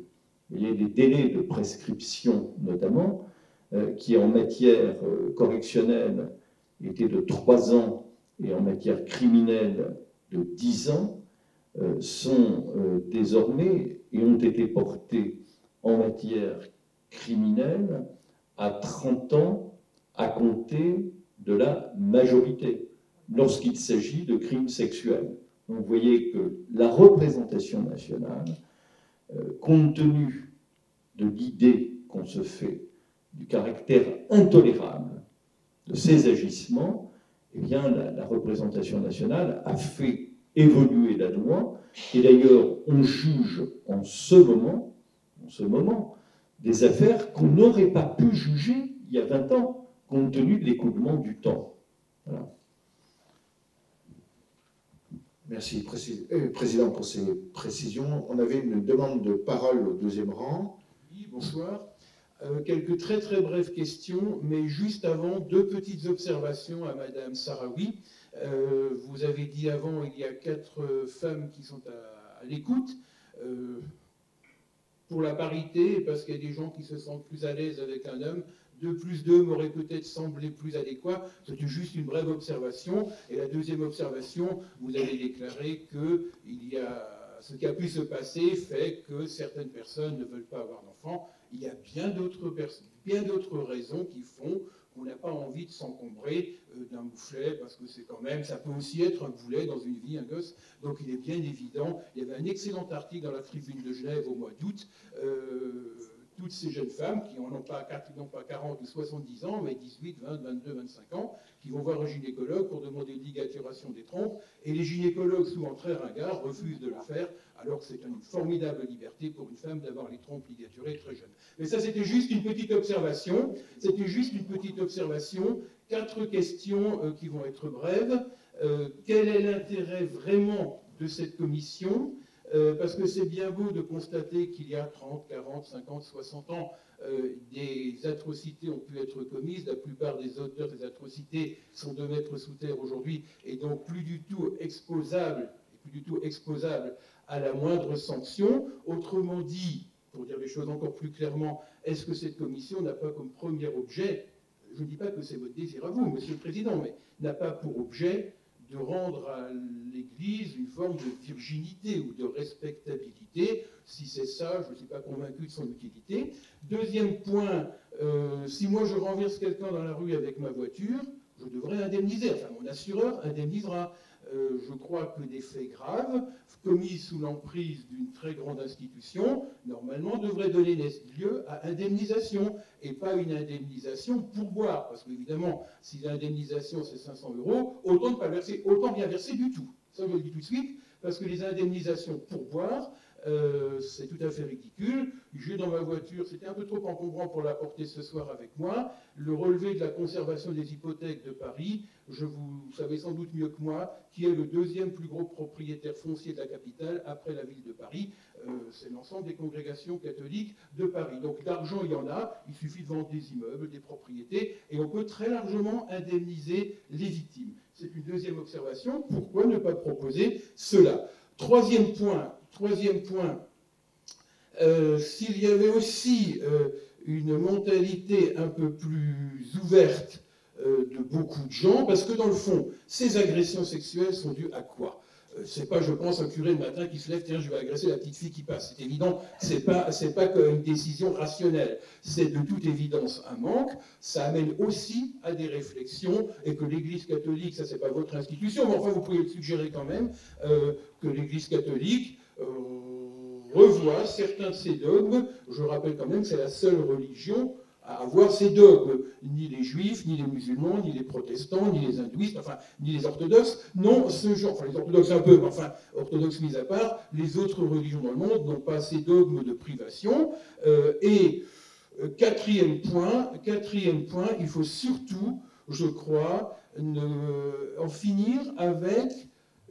Il y a des délais de prescription, notamment, euh, qui en matière euh, correctionnelle étaient de 3 ans et en matière criminelle de 10 ans, euh, sont désormais et ont été portés en matière criminelle à 30 ans à compter de la majorité lorsqu'il s'agit de crimes sexuels. vous voyez que la représentation nationale, euh, compte tenu de l'idée qu'on se fait du caractère intolérable de ces agissements, eh bien, la, représentation nationale a fait évoluer la loi. Et d'ailleurs, on juge en ce moment, en ce moment, des affaires qu'on n'aurait pas pu juger il y a 20 ans, compte tenu de l'écoulement du temps. Merci, euh, Président, pour ces précisions. On avait une demande de parole au deuxième rang. Oui, bonsoir. Euh, quelques très très brèves questions, mais juste avant, deux petites observations à Madame Sarawi. Euh, vous avez dit avant, il y a quatre femmes qui sont à, l'écoute. pour la parité, parce qu'il y a des gens qui se sentent plus à l'aise avec un homme, 2 plus 2 m'aurait peut-être semblé plus adéquat. C'était juste une brève observation. Et la deuxième observation, vous avez déclaré que il y a, ce qui a pu se passer fait que certaines personnes ne veulent pas avoir d'enfants. Il y a bien d'autres, bien d'autres raisons qui font qu'on n'a pas envie de s'encombrer euh, d'un boufflet, parce que c'est quand même, ça peut aussi être un boulet dans une vie, un gosse. Donc il est bien évident. Il y avait un excellent article dans la Tribune de Genève au mois d'août. Euh, toutes ces jeunes femmes qui n'ont pas, pas 40 ou 70 ans, mais 18, 20, 22, 25 ans, qui vont voir un gynécologue pour demander une ligaturation des trompes, et les gynécologues, souvent très ringards, refusent de le faire, alors que c'est une formidable liberté pour une femme d'avoir les trompes ligaturées très jeunes. Mais ça, c'était juste une petite observation. C'était juste une petite observation. Quatre questions euh, qui vont être brèves. Euh, quel est l'intérêt vraiment de cette commission? Euh, parce que c'est bien beau de constater qu'il y a 30, 40, 50, 60 ans, euh, des atrocités ont pu être commises. La plupart des auteurs des atrocités sont de mettre sous terre aujourd'hui et donc plus du tout exposables, plus du tout exposables à la moindre sanction. Autrement dit, pour dire les choses encore plus clairement, est-ce que cette commission n'a pas comme premier objet, je ne dis pas que c'est votre désir à vous, Monsieur le Président, mais n'a pas pour objet de rendre à l'Église une forme de virginité ou de respectabilité. Si c'est ça, je ne suis pas convaincu de son utilité. Deuxième point, euh, si moi je renverse quelqu'un dans la rue avec ma voiture, je devrais indemniser. Enfin, mon assureur indemnisera. Euh, je crois que des faits graves, commis sous l'emprise d'une très grande institution, normalement devraient donner lieu à indemnisation et pas une indemnisation pour boire. Parce qu'évidemment, si l'indemnisation c'est 500 euros, autant ne pas verser, autant bien verser du tout. Ça, je le dis tout de suite, parce que les indemnisations pour boire, euh, c'est tout à fait ridicule. J'ai dans ma voiture, c'était un peu trop encombrant pour la porter ce soir avec moi, le relevé de la conservation des hypothèques de Paris. Je vous, savez sans doute mieux que moi qui est le deuxième plus gros propriétaire foncier de la capitale après la ville de Paris. Euh, c'est l'ensemble des congrégations catholiques de Paris. Donc l'argent, il y en a, il suffit de vendre des immeubles, des propriétés, et on peut très largement indemniser les victimes. C'est une deuxième observation. Pourquoi ne pas proposer cela? Troisième point, Troisième point, euh, s'il y avait aussi euh, une mentalité un peu plus ouverte euh, de beaucoup de gens, parce que dans le fond, ces agressions sexuelles sont dues à quoi? C'est pas, je pense, un curé le matin qui se lève, tiens, je vais agresser la petite fille qui passe. C'est évident, c'est pas, c'est pas une décision rationnelle. C'est de toute évidence un manque. Ça amène aussi à des réflexions et que l'Église catholique, ça c'est pas votre institution, mais enfin vous pouvez le suggérer quand même, que l'Église catholique revoit certains de ces dogmes. Je rappelle quand même que c'est la seule religion à avoir ces dogmes. Ni les juifs, ni les musulmans, ni les protestants, ni les hindouistes, ni les orthodoxes n'ont ce genre, enfin les orthodoxes un peu, mais enfin, orthodoxes mis à part, les autres religions dans le monde n'ont pas ces dogmes de privation. Euh, et euh, quatrième point, quatrième point, il faut surtout, je crois, en finir avec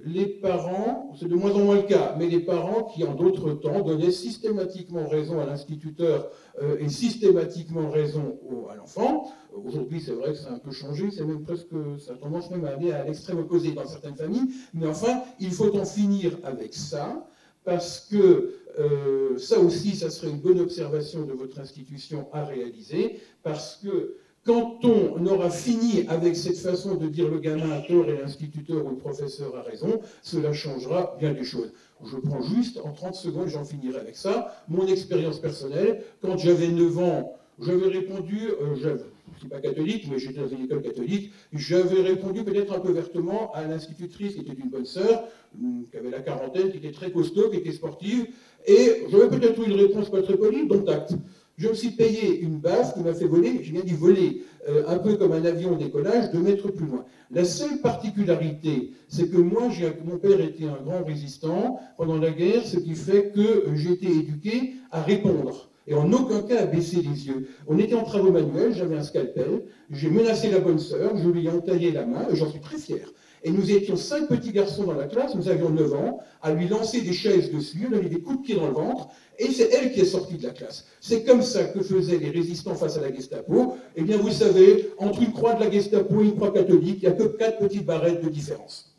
les parents, c'est de moins en moins le cas, mais les parents qui en d'autres temps donnaient systématiquement raison à l'instituteur euh, et systématiquement raison à l'enfant. Aujourd'hui, c'est vrai que ça a un peu changé, c'est même presque, ça tendance même à aller à l'extrême opposé dans certaines familles, mais enfin, il faut en finir avec ça, parce que euh, ça aussi, ça serait une bonne observation de votre institution à réaliser, parce que quand on aura fini avec cette façon de dire le gamin a tort et l'instituteur ou le professeur a raison, cela changera bien des choses. Je prends juste en 30 secondes, j'en finirai avec ça, mon expérience personnelle. Quand j'avais 9 ans, j'avais répondu, euh, je ne suis pas catholique, mais j'étais dans une école catholique, j'avais répondu peut-être un peu vertement à l'institutrice qui était une bonne sœur, hum, qui avait la quarantaine, qui était très costaud, qui était sportive, et j'avais peut-être eu une réponse pas très polie, donc tact je me suis payé une baffe qui m'a fait voler, je viens d'y voler, euh, un peu comme un avion décollage, deux mètres plus loin. La seule particularité, c'est que moi, mon père était un grand résistant pendant la guerre, ce qui fait que j'ai été éduqué à répondre et en aucun cas à baisser les yeux. On était en travaux manuels, j'avais un scalpel, j'ai menacé la bonne sœur, je lui ai entaillé la main, et j'en suis très fier. Et nous étions cinq petits garçons dans la classe, nous avions 9 ans, à lui lancer des chaises dessus, on avait des coups de pied dans le ventre, et c'est elle qui est sortie de la classe. C'est comme ça que faisaient les résistants face à la Gestapo. Eh bien, vous savez, entre une croix de la Gestapo et une croix catholique, il n'y a que quatre petites barrettes de différence.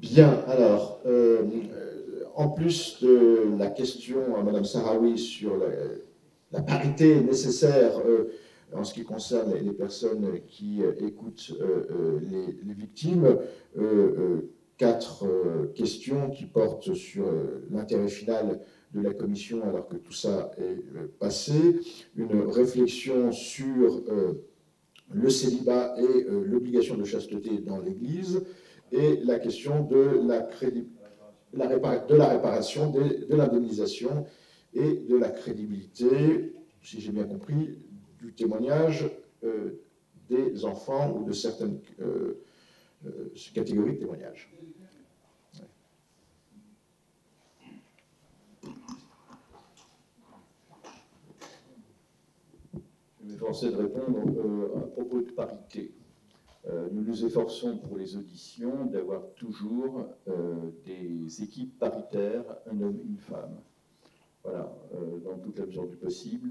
Bien, alors, euh, en plus de la question à Mme Sarawi sur la, parité nécessaire euh, en ce qui concerne les personnes qui euh, écoutent les, les, victimes, quatre euh, questions qui portent sur euh, l'intérêt final de la commission alors que tout ça est euh, passé, une réflexion sur le célibat et l'obligation de chasteté dans l'Église, et la question de la, de la réparation, de, l'indemnisation et de la crédibilité, si j'ai bien compris, du témoignage euh, des enfants ou de certaines euh, euh, catégories de témoignages. Je vais m'efforcer de répondre à propos de parité. nous nous efforçons pour les auditions d'avoir toujours des équipes paritaires, un homme, une femme. Voilà, dans toute la mesure du possible.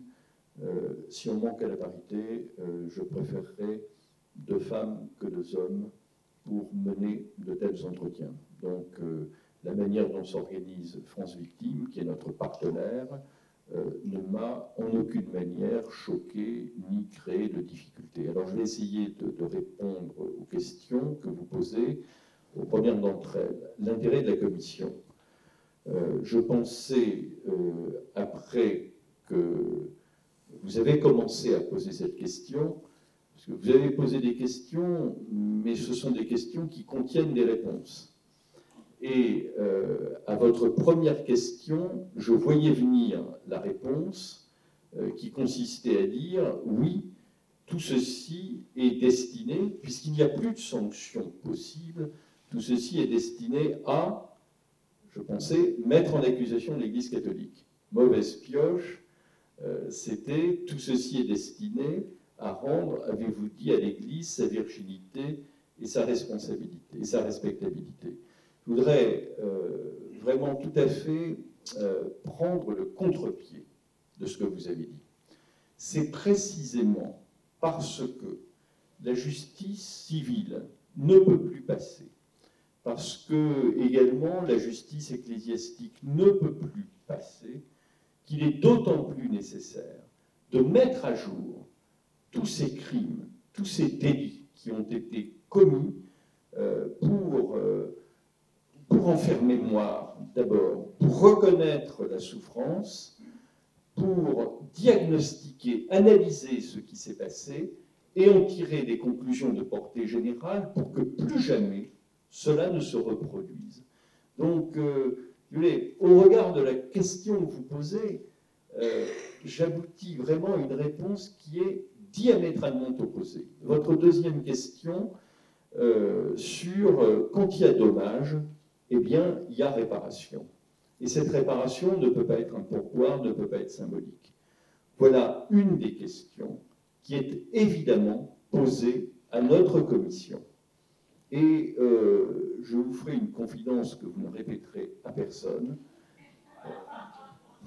Euh, si on manque à la parité, euh, je préférerais deux femmes que deux hommes pour mener de tels entretiens. Donc, euh, la manière dont s'organise France Victime, qui est notre partenaire, ne m'a en aucune manière choqué ni créé de difficultés. Alors, je vais essayer de, répondre aux questions que vous posez. Aux premières d'entre elles, l'intérêt de la commission. je pensais, après que vous avez commencé à poser cette question, parce que vous avez posé des questions, mais ce sont des questions qui contiennent des réponses. Et euh, à votre première question, je voyais venir la réponse euh, qui consistait à dire oui, tout ceci est destiné, puisqu'il n'y a plus de sanctions possibles, tout ceci est destiné à, je pensais, mettre en accusation l'Église catholique. Mauvaise pioche, c'était tout ceci est destiné à rendre, avez-vous dit, à l'Église sa virginité et sa responsabilité et sa respectabilité. Je voudrais euh, vraiment tout à fait euh, prendre le contre-pied de ce que vous avez dit. C'est précisément parce que la justice civile ne peut plus passer, parce que également la justice ecclésiastique ne peut plus passer, qu'il est d'autant plus nécessaire de mettre à jour tous ces crimes, tous ces délits qui ont été commis euh, pour, euh, pour en faire mémoire d'abord, pour reconnaître la souffrance, pour diagnostiquer, analyser ce qui s'est passé et en tirer des conclusions de portée générale pour que plus jamais cela ne se reproduise. Donc, euh, au regard de la question que vous posez, euh, j'aboutis vraiment à une réponse qui est diamétralement opposée. Votre deuxième question euh, sur euh, quand il y a dommage, eh bien, il y a réparation. Et cette réparation ne peut pas être un pourboire, ne peut pas être symbolique. Voilà une des questions qui est évidemment posée à notre commission. Et euh, je vous ferai une confidence que vous ne répéterez à personne.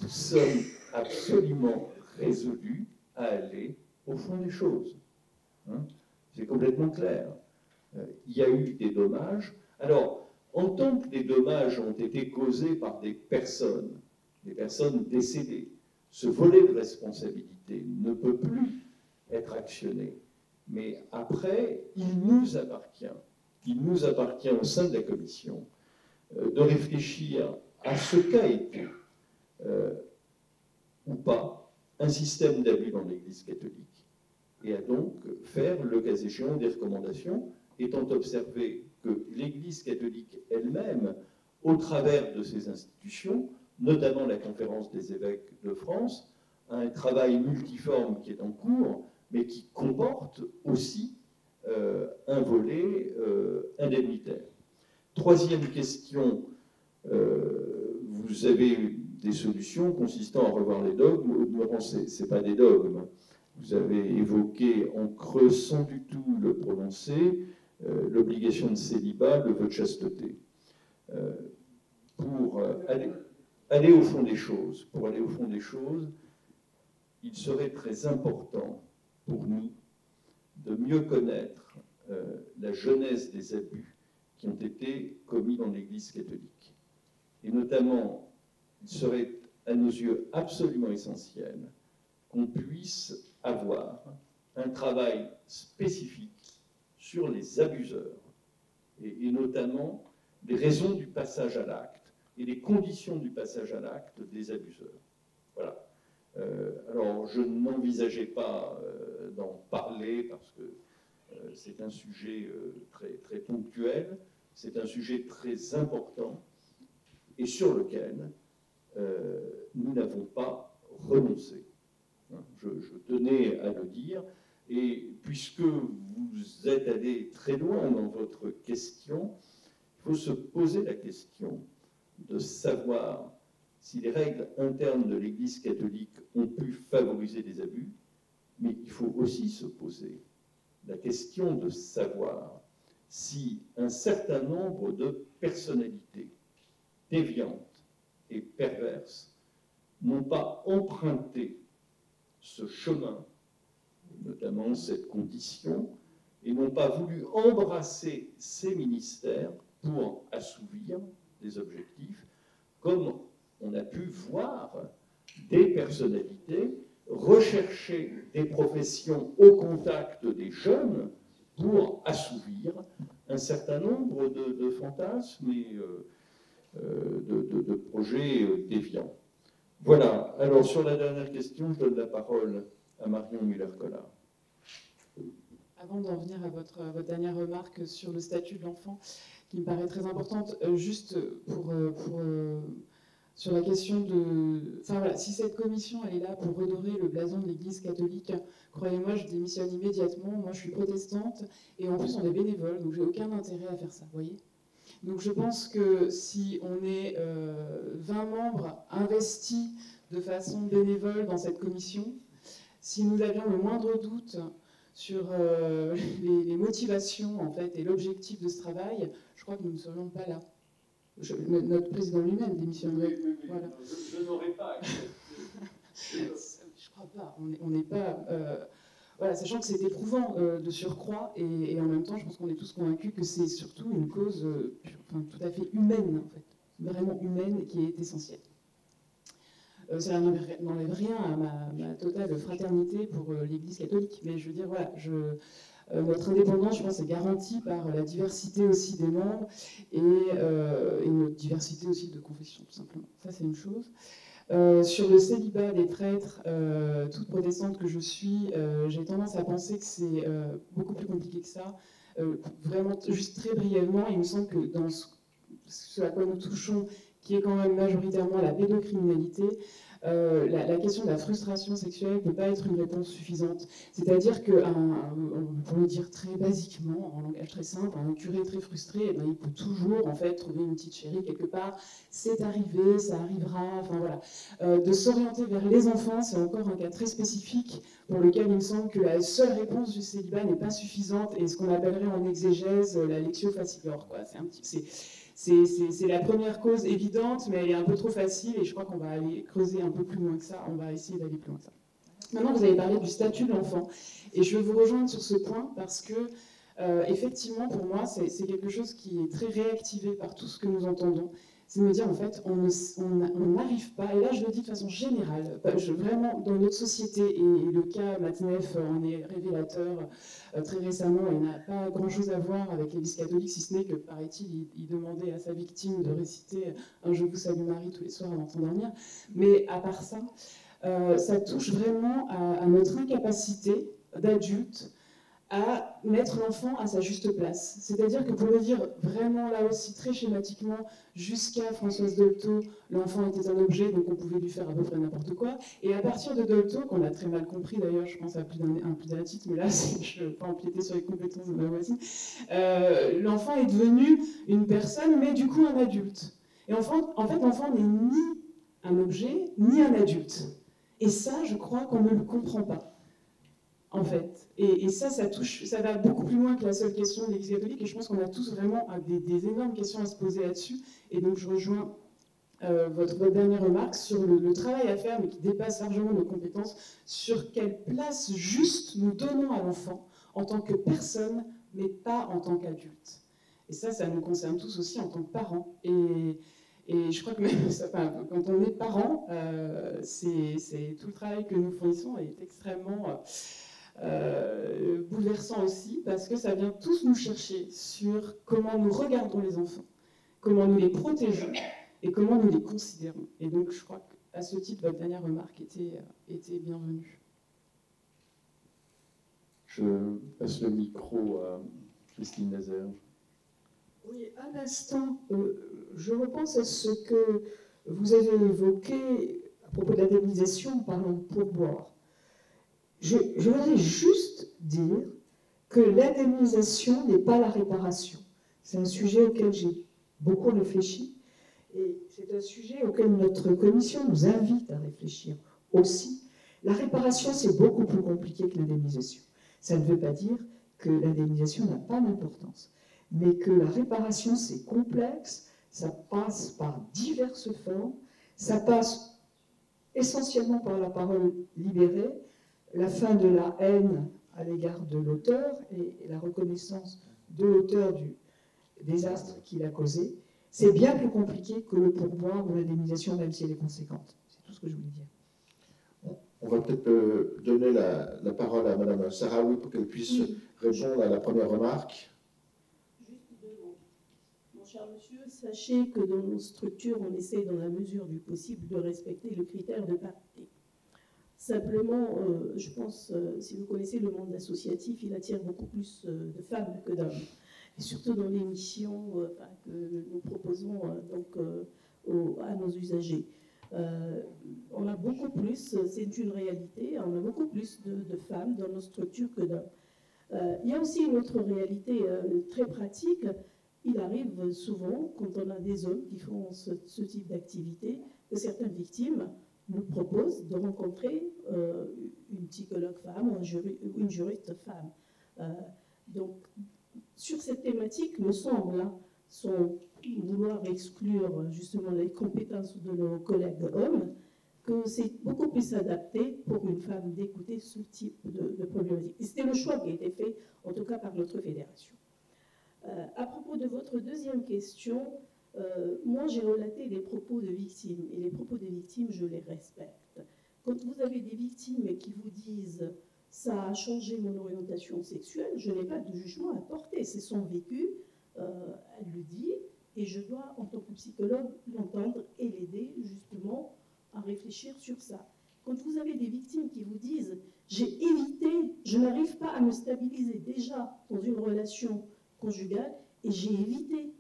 Nous sommes absolument résolus à aller au fond des choses. Hein. C'est complètement clair. Euh, il y a eu des dommages. Alors, en tant que des dommages ont été causés par des personnes, des personnes décédées, ce volet de responsabilité ne peut plus être actionné. Mais après, il nous appartient il nous appartient au sein de la Commission euh, de réfléchir à ce qu'a été, euh, ou pas, un système d'abus dans l'Église catholique, et à donc faire, le cas échéant, des recommandations, étant observé que l'Église catholique elle-même, au travers de ses institutions, notamment la conférence des évêques de France, a un travail multiforme qui est en cours, mais qui comporte aussi un volet euh, indemnitaire. Troisième question, euh, vous avez des solutions consistant à revoir les dogmes. Au demeurant, ce n'est pas des dogmes. Vous avez évoqué, en creusant du tout le prononcé, l'obligation de célibat, le vœu de chasteté. pour au fond des choses, pour aller au fond des choses, il serait très important pour nous de mieux connaître euh, la genèse des abus qui ont été commis dans l'Église catholique. Et notamment, il serait à nos yeux absolument essentiel qu'on puisse avoir un travail spécifique sur les abuseurs, et, notamment les raisons du passage à l'acte et les conditions du passage à l'acte des abuseurs. Voilà. Euh, alors, je n'envisageais pas euh, d'en parler parce que euh, c'est un sujet très, très ponctuel, c'est un sujet très important et sur lequel nous n'avons pas renoncé. Je, je, tenais à le dire. Et puisque vous êtes allé très loin dans votre question, il faut se poser la question de savoir si les règles internes de l'Église catholique ont pu favoriser des abus, mais il faut aussi se poser la question de savoir si un certain nombre de personnalités déviantes et perverses n'ont pas emprunté ce chemin, notamment cette condition, et n'ont pas voulu embrasser ces ministères pour assouvir des objectifs, comme on a pu voir des personnalités rechercher des professions au contact des jeunes pour assouvir un certain nombre de, fantasmes et euh, euh, de, projets euh, déviants. Voilà. Alors, sur la dernière question, je donne la parole à Marion Muller-Collard. Avant d'en venir à votre, dernière remarque sur le statut de l'enfant, qui me paraît très importante, juste pour sur la question de... Enfin voilà, si cette commission elle est là pour redorer le blason de l'Église catholique, croyez-moi, je démissionne immédiatement. Moi, je suis protestante et en plus, on est bénévole, donc j'ai aucun intérêt à faire ça, vous voyez Donc je pense que si on est 20 euh, membres investis de façon bénévole dans cette commission, si nous avions le moindre doute sur euh, les, les, motivations en fait et l'objectif de ce travail, je crois que nous ne serions pas là notre président lui-même démissionnerait. voilà. Je, n'aurais pas je crois pas. On n'est pas. Euh, voilà, sachant que c'est éprouvant euh, de surcroît, et, en même temps, je pense qu'on est tous convaincus que c'est surtout une cause euh, tout à fait humaine, en fait, vraiment humaine, qui est essentielle. ça n'enlève rien à ma, ma, totale fraternité pour l'Église catholique, mais je veux dire, voilà, je, notre indépendance, je pense, est garantie par la diversité aussi des membres et, euh, notre diversité aussi de confession, tout simplement. Ça, c'est une chose. Euh, sur le célibat des traîtres, toute protestante que je suis, j'ai tendance à penser que c'est beaucoup plus compliqué que ça. vraiment, juste très brièvement, il me semble que dans ce, à quoi nous touchons, qui est quand même majoritairement la pédocriminalité, euh, la, question de la frustration sexuelle ne peut pas être une réponse suffisante. C'est-à-dire que, pour le dire très basiquement, en langage très simple, un curé très frustré, eh ben, il peut toujours en fait trouver une petite chérie quelque part. C'est arrivé, ça arrivera. Enfin voilà. Euh, de s'orienter vers les enfants, c'est encore un cas très spécifique pour lequel il me semble que la seule réponse du célibat n'est pas suffisante et ce qu'on appellerait en exégèse la lectio facilor. C'est un petit, c'est la première cause évidente, mais elle est un peu trop facile et je crois qu'on va aller creuser un peu plus loin que ça. On va essayer d'aller plus loin que ça. Maintenant, vous avez parlé du statut de l'enfant et je veux vous rejoindre sur ce point parce que, euh, effectivement, pour moi, c'est quelque chose qui est très réactivé par tout ce que nous entendons c'est de me dire en fait, on n'arrive pas, et là je le dis de façon générale, vraiment dans notre société, et, le cas Matnef en est révélateur euh, très récemment, il n'a pas grand-chose à voir avec l'Église catholique, si ce n'est que, paraît-il, il, demandait à sa victime de réciter un Je vous salue Marie tous les soirs avant de dormir, mais à part ça, euh, ça touche vraiment à, à notre incapacité d'adulte à mettre l'enfant à sa juste place. C'est-à-dire que pour le dire vraiment là aussi très schématiquement, jusqu'à Françoise Dolto, l'enfant était un objet, donc on pouvait lui faire à peu près n'importe quoi. Et à partir de Dolto, qu'on a très mal compris d'ailleurs, je pense à plus d'un titre, mais là je ne vais pas empiéter sur les compétences de ma voisine, euh, l'enfant est devenu une personne, mais du coup un adulte. Et en fait, l'enfant n'est ni un objet, ni un adulte. Et ça, je crois qu'on ne le comprend pas en fait. Et, ça, ça touche, ça va beaucoup plus loin que la seule question de l'Église catholique, et je pense qu'on a tous vraiment des, énormes questions à se poser là-dessus. Et donc, je rejoins euh, votre, dernière remarque sur le, travail à faire, mais qui dépasse largement nos compétences, sur quelle place juste nous donnons à l'enfant en tant que personne, mais pas en tant qu'adulte. Et ça, ça nous concerne tous aussi en tant que parents. Et, je crois que même quand on est parent, euh, c'est tout le travail que nous fournissons est extrêmement... Euh, euh, bouleversant aussi, parce que ça vient tous nous chercher sur comment nous regardons les enfants, comment nous les protégeons et comment nous les considérons. Et donc, je crois qu'à ce titre, votre dernière remarque était, euh, était bienvenue. Je passe le micro à Christine Nazaire. Oui, à l'instant, euh, je repense à ce que vous avez évoqué, à propos de l'indemnisation, parlant de pourboire. Je, voudrais juste dire que l'indemnisation n'est pas la réparation. C'est un sujet auquel j'ai beaucoup réfléchi et c'est un sujet auquel notre commission nous invite à réfléchir aussi. La réparation, c'est beaucoup plus compliqué que l'indemnisation. Ça ne veut pas dire que l'indemnisation n'a pas d'importance, mais que la réparation, c'est complexe, ça passe par diverses formes, ça passe essentiellement par la parole libérée, la fin de la haine à l'égard de l'auteur et la reconnaissance de l'auteur du désastre qu'il a causé. C'est bien plus compliqué que le pourboire ou l'indemnisation, même si elle est conséquente. C'est tout ce que je voulais dire. On va peut-être euh, donner la, parole à Mme Sarawi pour qu'elle puisse répondre à la première remarque. Juste deux mots. Mon cher monsieur, sachez que dans nos structures, on essaie dans la mesure du possible de respecter le critère de parité. Simplement, euh, je pense, euh, si vous connaissez le monde associatif, il attire beaucoup plus de femmes que d'hommes et surtout dans les missions euh, que nous proposons euh, donc, euh, à nos usagers. on a beaucoup plus, c'est une réalité, on a beaucoup plus de, femmes dans nos structures que d'hommes. il y a aussi une autre réalité très pratique. Il arrive souvent, quand on a des hommes qui font ce, type d'activité, que certaines victimes nous proposent de rencontrer une psychologue femme ou une juriste femme. donc, sur cette thématique, me semble, hein, sans vouloir exclure justement les compétences de nos collègues hommes, que c'est beaucoup plus adapté pour une femme d'écouter ce type de, problématique. Et c'était le choix qui a été fait, en tout cas par notre fédération. Euh, à propos de votre deuxième question, euh, moi j'ai relaté les propos de victimes, et les propos des victimes, je les respecte. Quand vous avez des victimes qui vous disent ça a changé mon orientation sexuelle, je n'ai pas de jugement à porter, c'est son vécu, euh, elle le dit, et je dois, en tant que psychologue, l'entendre et l'aider justement à réfléchir sur ça. Quand vous avez des victimes qui vous disent j'ai évité, je n'arrive pas à me stabiliser déjà dans une relation conjugale, et j'ai évité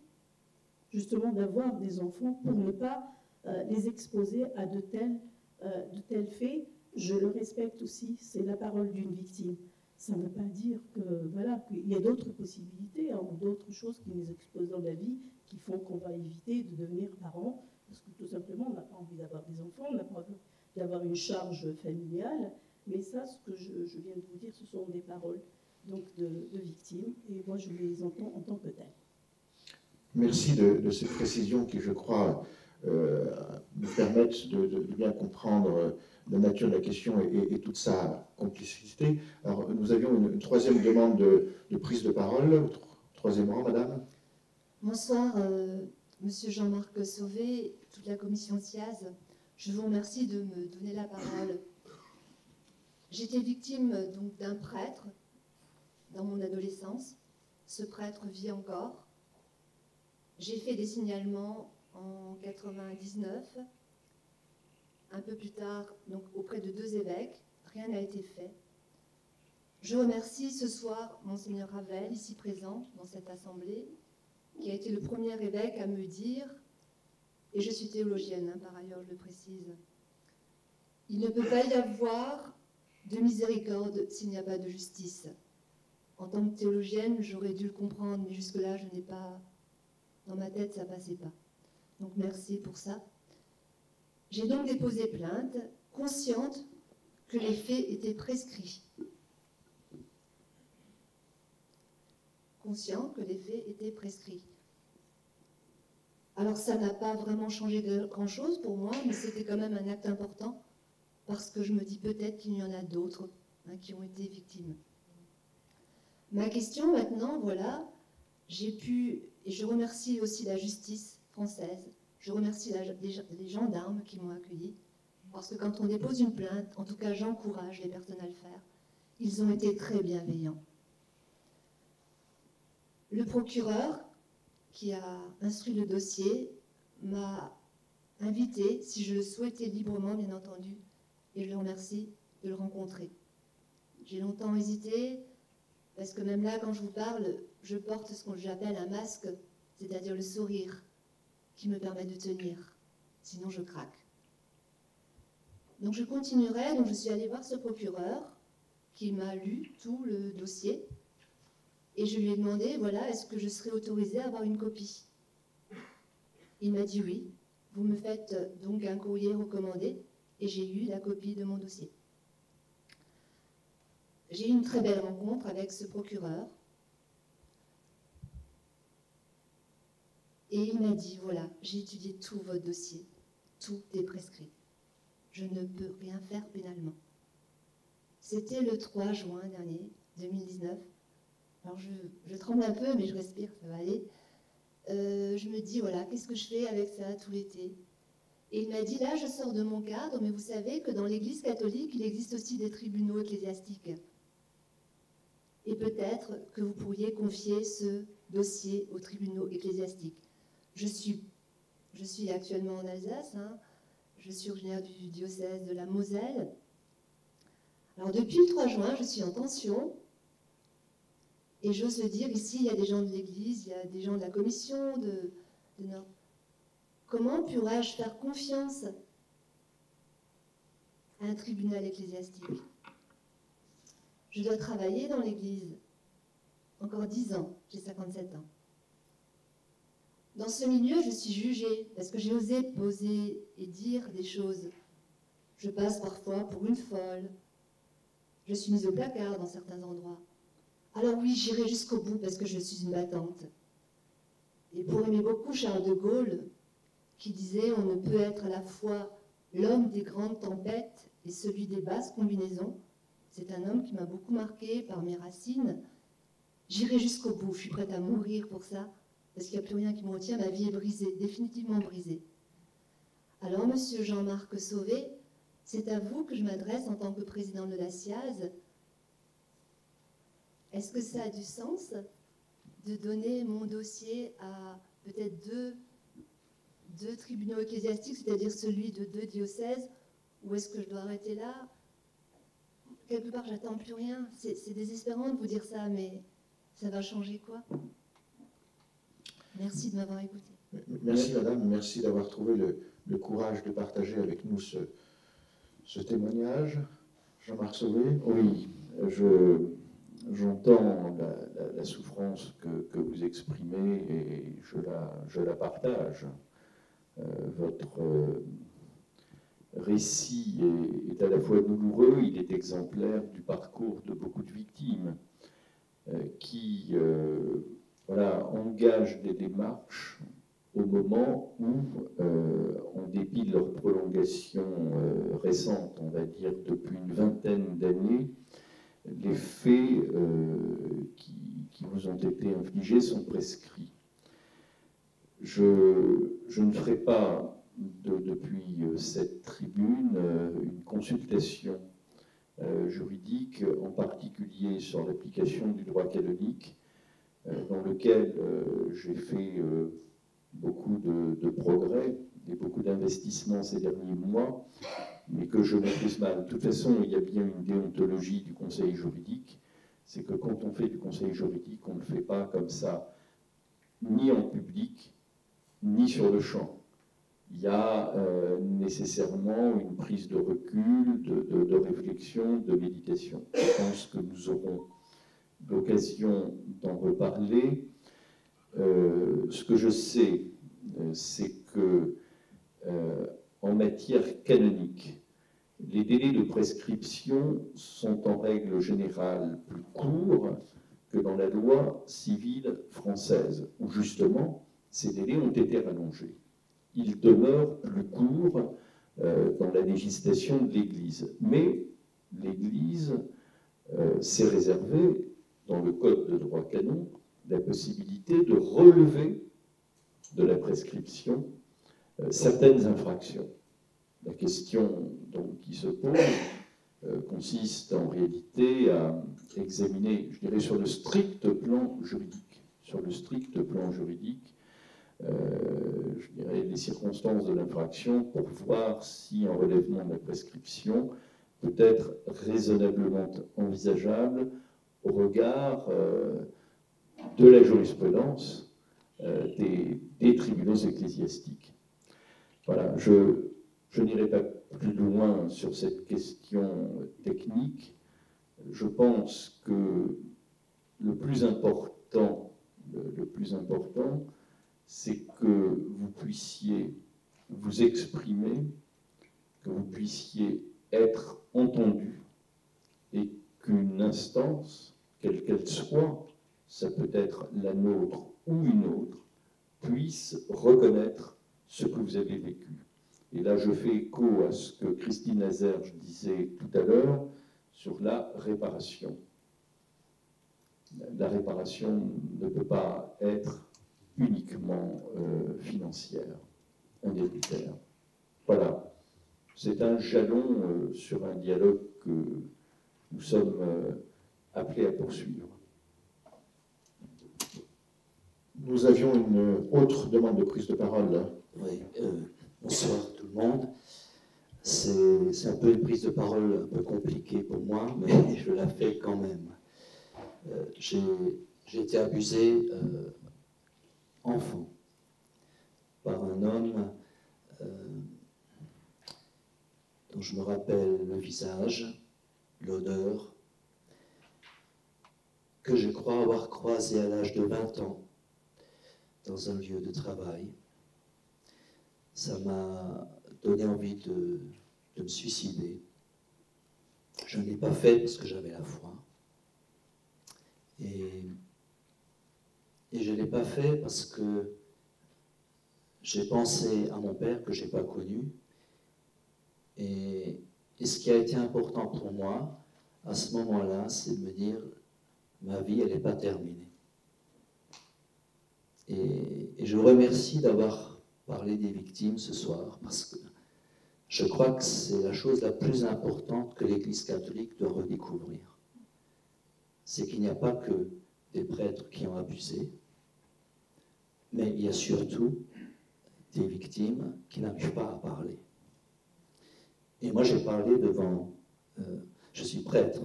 justement d'avoir des enfants pour ne pas euh, les exposer à de tels, euh, de tels faits je le respecte aussi, c'est la parole d'une victime. Ça ne veut pas dire que voilà qu'il y a d'autres possibilités hein, ou d'autres choses qui nous exposent dans la vie qui font qu'on va éviter de devenir parents parce que tout simplement on n'a pas envie d'avoir des enfants, on n'a pas envie d'avoir une charge familiale. Mais ça, ce que je, viens de vous dire, ce sont des paroles donc de, victimes et moi je les entends en tant que telles. Merci de, ces précisions qui, je crois, euh, nous permettent de, bien comprendre la nature de la question et, toute sa complicité. Alors, nous avions une, troisième demande de, prise de parole. Troisième rang, madame. Bonsoir, euh, monsieur Jean-Marc Sauvé, toute la commission SIAZ. Je vous remercie de me donner la parole. J'étais victime d'un prêtre dans mon adolescence. Ce prêtre vit encore. J'ai fait des signalements en 99 un peu plus tard, donc auprès de deux évêques. Rien n'a été fait. Je remercie ce soir Monseigneur Ravel, ici présent dans cette assemblée, qui a été le premier évêque à me dire, et je suis théologienne hein, par ailleurs, je le précise, il ne peut pas y avoir de miséricorde s'il n'y a pas de justice. En tant que théologienne, j'aurais dû le comprendre, mais jusque-là, je n'ai pas. Dans ma tête, ça passait pas. Donc merci pour ça. J'ai donc déposé plainte, consciente que les faits étaient prescrits. Conscient que les faits étaient prescrits. Alors ça n'a pas vraiment changé grand-chose pour moi, mais c'était quand même un acte important, parce que je me dis peut-être qu'il y en a d'autres hein, qui ont été victimes. Ma question maintenant, voilà, j'ai pu, et je remercie aussi la justice française, je remercie les gendarmes qui m'ont accueilli, parce que quand on dépose une plainte, en tout cas j'encourage les personnes à le faire, ils ont été très bienveillants. Le procureur qui a instruit le dossier m'a invité, si je le souhaitais librement, bien entendu, et je le remercie de le rencontrer. J'ai longtemps hésité, parce que même là, quand je vous parle, je porte ce que j'appelle un masque, c'est-à-dire le sourire qui me permet de tenir. sinon je craque. Donc je continuerai, donc je suis allée voir ce procureur qui m'a lu tout le dossier et je lui ai demandé, voilà, est-ce que je serais autorisée à avoir une copie? Il m'a dit oui, vous me faites donc un courrier recommandé et j'ai eu la copie de mon dossier. J'ai eu une très belle rencontre avec ce procureur et il m'a dit, voilà, j'ai étudié tout votre dossier, tout est prescrit je ne peux rien faire pénalement. C'était le 3 juin dernier, 2019. Alors je, tremble un peu, mais je respire, ça va aller. Euh, je me dis, voilà, qu'est-ce que je fais avec ça tout l'été? Et il m'a dit, là, je sors de mon cadre, mais vous savez que dans l'Église catholique, il existe aussi des tribunaux ecclésiastiques. Et peut-être que vous pourriez confier ce dossier aux tribunaux ecclésiastiques. Je suis, je suis actuellement en Alsace, hein, je suis originaire du diocèse de la Moselle. Alors depuis le 3 juin, je suis en tension. Et j'ose dire, ici, il y a des gens de l'Église, il y a des gens de la commission de, de Comment pourrais-je faire confiance à un tribunal ecclésiastique? Je dois travailler dans l'Église. Encore 10 ans, j'ai 57 ans. Dans ce milieu, je suis jugée parce que j'ai osé poser et dire des choses. Je passe parfois pour une folle. Je suis mise au placard dans certains endroits. Alors oui, j'irai jusqu'au bout parce que je suis une battante. Et pour aimer beaucoup Charles de Gaulle, qui disait on ne peut être à la fois l'homme des grandes tempêtes et celui des basses combinaisons, c'est un homme qui m'a beaucoup marqué par mes racines. J'irai jusqu'au bout, je suis prête à mourir pour ça, parce qu'il n'y a plus rien qui me retient, ma vie est brisée, définitivement brisée. Alors, monsieur Jean-Marc Sauvé, c'est à vous que je m'adresse en tant que président de la SIAZ. Est-ce que ça a du sens de donner mon dossier à peut-être deux, deux tribunaux ecclésiastiques, c'est-à-dire celui de deux diocèses, ou est-ce que je dois arrêter là? Quelque part, j'attends plus rien. C'est désespérant de vous dire ça, mais ça va changer quoi? Merci de m'avoir écouté. Merci Madame, merci d'avoir trouvé le, courage de partager avec nous ce, témoignage. Jean-Marc Sauvé Oui, j'entends la, souffrance que, vous exprimez et je la, je la partage. Euh, votre euh, récit est, à la fois douloureux, il est exemplaire du parcours de beaucoup de victimes euh, qui voilà, engagent des démarches au moment où, euh, en dépit de leur prolongation euh, récente, on va dire depuis une vingtaine d'années, les faits euh, qui, vous ont été infligés sont prescrits. Je, ne ferai pas depuis cette tribune une consultation juridique, en particulier sur l'application du droit canonique, dans lequel euh, j'ai fait euh, beaucoup de, progrès et beaucoup d'investissements ces derniers mois, mais que je maîtrise mal. De toute façon, il y a bien une déontologie du conseil juridique, c'est que quand on fait du conseil juridique, on ne le fait pas comme ça, ni en public, ni sur le champ. Il y a nécessairement une prise de recul, de, de, réflexion, de méditation. Je pense que nous aurons l'occasion d'en reparler. Euh, ce que je sais, euh, c'est que euh, en matière canonique, les délais de prescription sont en règle générale plus courts que dans la loi civile française, où justement ces délais ont été rallongés. Ils demeurent plus courts dans la législation de l'Église. Mais l'Église s'est réservée dans le Code de droit canon la possibilité de relever de la prescription euh, certaines infractions. La question qui se pose euh, consiste en réalité à examiner, je dirais, sur le strict plan juridique, sur le strict plan juridique, euh, je dirais, les circonstances de l'infraction pour voir si un relèvement de la prescription peut être raisonnablement envisageable au regard euh, de la jurisprudence euh, des, tribunaux ecclésiastiques. Voilà, je, n'irai pas plus loin sur cette question technique. Je pense que le plus important, le, plus important, c'est que vous puissiez vous exprimer, que vous puissiez être entendu et qu'une instance, quelle qu'elle soit, ça peut être la nôtre ou une autre, puisse reconnaître ce que vous avez vécu. Et là, je fais écho à ce que Christine Azerge disait tout à l'heure sur la réparation. La réparation ne peut pas être uniquement euh, financière, indemnitaire. Voilà, c'est un jalon euh, sur un dialogue que nous sommes euh, appelés à poursuivre. Nous avions une autre demande de prise de parole. Oui, euh, bonsoir tout le monde. C'est un peu une prise de parole un peu compliquée pour moi, mais je la fais quand même. Euh, J'ai été abusé enfant par un homme dont je me rappelle le visage, l'odeur, que je crois avoir croisé à l'âge de 20 ans dans un lieu de travail. Ça m'a donné envie de, me suicider. Je ne l'ai pas fait parce que j'avais la foi. Et, et je ne l'ai pas fait parce que j'ai pensé à mon père que je n'ai pas connu. Et, et ce qui a été important pour moi, à ce moment-là, c'est de me dire, ma vie, elle n'est pas terminée. Et, je remercie d'avoir parlé des victimes ce soir, parce que je crois que c'est la chose la plus importante que l'Église catholique doit redécouvrir. C'est qu'il n'y a pas que des prêtres qui ont abusé, mais il y a surtout des victimes qui n'arrivent pas à parler. Et moi, j'ai parlé devant, euh, je suis prêtre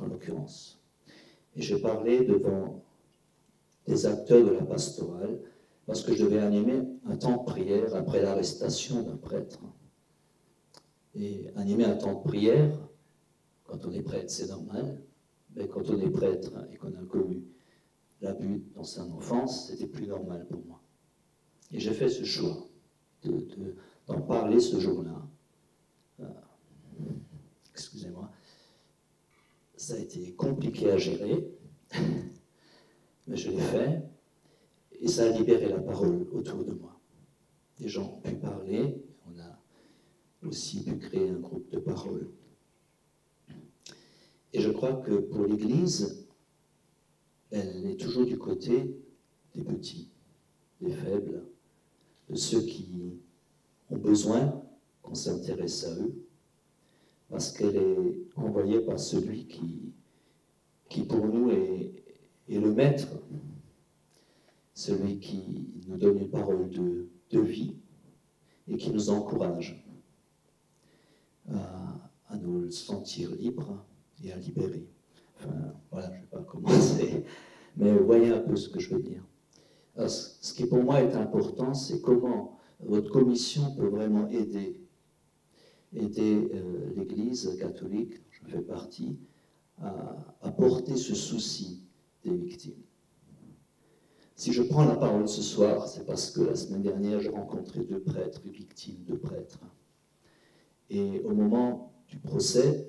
en l'occurrence, et j'ai parlé devant des acteurs de la pastorale, parce que je devais animer un temps de prière après l'arrestation d'un prêtre. Et animer un temps de prière, quand on est prêtre, c'est normal, mais quand on est prêtre et qu'on a connu l'abus dans sa enfance, c'était plus normal pour moi. Et j'ai fait ce choix d'en parler ce jour-là. Euh, excusez-moi. Ça a été compliqué à gérer mais je l'ai fait, et ça a libéré la parole autour de moi. Les gens ont pu parler, on a aussi pu créer un groupe de parole. Et je crois que pour l'Église, elle est toujours du côté des petits, des faibles, de ceux qui ont besoin qu'on s'intéresse à eux, parce qu'elle est envoyée par celui qui, qui pour nous est, le Maître, celui qui nous donne une parole de, vie et qui nous encourage à, nous sentir libres et à libérer. Enfin, voilà, je ne vais pas commencer, mais vous voyez un peu ce que je veux dire. ce qui pour moi est important, c'est comment votre commission peut vraiment aider, aider euh, l'Église catholique, je fais partie, à porter ce souci des victimes. Si je prends la parole ce soir, c'est parce que la semaine dernière, j'ai rencontré deux prêtres victimes de prêtres. Et au moment du procès,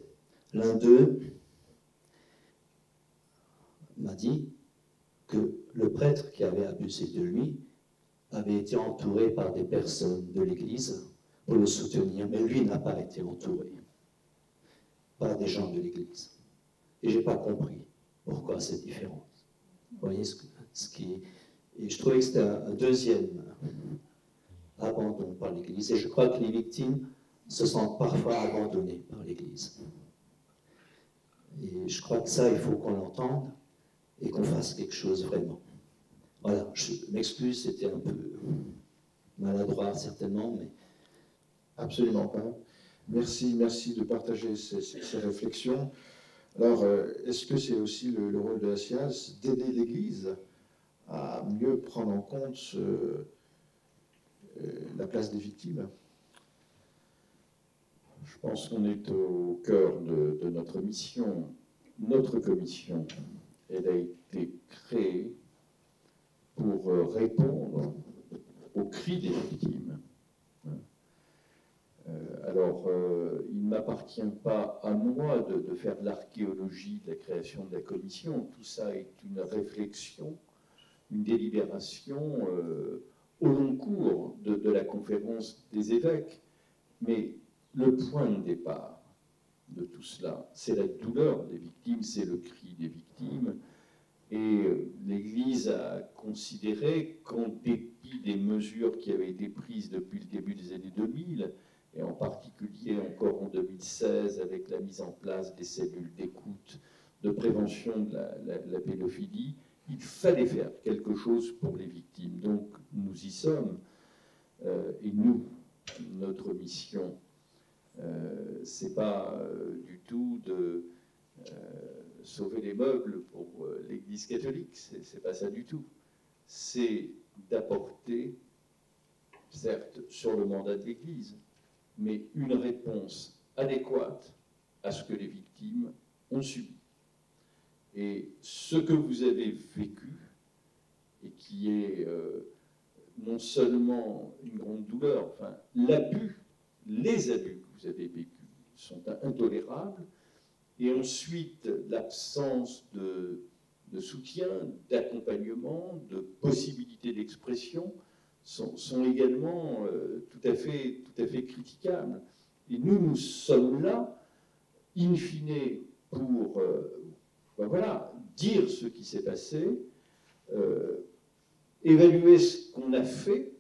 l'un d'eux m'a dit que le prêtre qui avait abusé de lui avait été entouré par des personnes de l'Église pour le soutenir, mais lui n'a pas été entouré par des gens de l'Église. Et je n'ai pas compris. Pourquoi c'est différent Vous voyez ce, qui. Et je trouvais que c'était un, deuxième abandon par l'Église. Et je crois que les victimes se sentent parfois abandonnées par l'Église. Et je crois que ça, il faut qu'on l'entende et qu'on fasse quelque chose vraiment. Voilà, je m'excuse, c'était un peu maladroit certainement, mais... Absolument pas. Merci, merci de partager ces réflexions. Alors, euh, est-ce que c'est aussi le, rôle de la SIAS d'aider l'Église à mieux prendre en compte euh, la place des victimes? Je pense qu'on est au cœur de, de notre mission. Notre commission, elle a été créée pour euh, répondre aux cris des victimes. Euh, alors, euh, il ne m'appartient pas à moi de, faire de l'archéologie de la création de la commission. Tout ça est une réflexion, une délibération au long cours de, la conférence des évêques. Mais le point de départ de tout cela, c'est la douleur des victimes, c'est le cri des victimes, et l'Église a considéré qu'en dépit des mesures qui avaient été prises depuis le début des années 2000, et en particulier encore en 2016 avec la mise en place des cellules d'écoute, de prévention de la, pédophilie, il fallait faire quelque chose pour les victimes. Donc nous y sommes, euh, et nous, notre mission, euh, c'est pas euh, du tout de euh, sauver les meubles pour l'Église catholique, c'est pas ça du tout. C'est d'apporter, certes sur le mandat de l'Église, mais une réponse adéquate à ce que les victimes ont subi. Et ce que vous avez vécu, et qui est euh, non seulement une grande douleur, enfin l'abus, les abus que vous avez vécus sont intolérables, et ensuite, l'absence de, de, soutien, d'accompagnement, de possibilité d'expression sont, également euh, tout, à fait, tout à fait critiquables. Et nous, nous sommes là, in fine, pour euh, ben voilà, dire ce qui s'est passé, euh, évaluer ce qu'on a fait,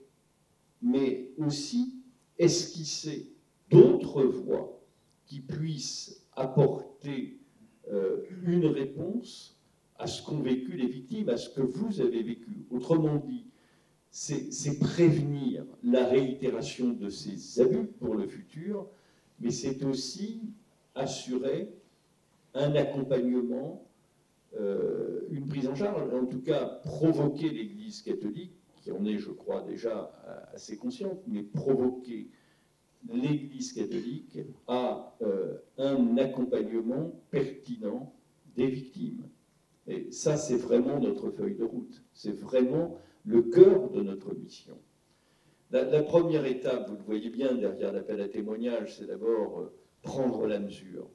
mais aussi esquisser d'autres voies qui puissent apporter une réponse à ce qu'ont vécu les victimes, à ce que vous avez vécu. Autrement dit, c'est prévenir la réitération de ces abus pour le futur, mais c'est aussi assurer un accompagnement, euh, une prise en charge, en tout cas provoquer l'Église catholique, qui en est, je crois, déjà assez consciente, mais provoquer l'Église catholique a euh, un accompagnement pertinent des victimes. Et ça, c'est vraiment notre feuille de route. C'est vraiment le cœur de notre mission. La, première étape, vous le voyez bien derrière l'appel à témoignage, c'est d'abord euh, prendre la mesure,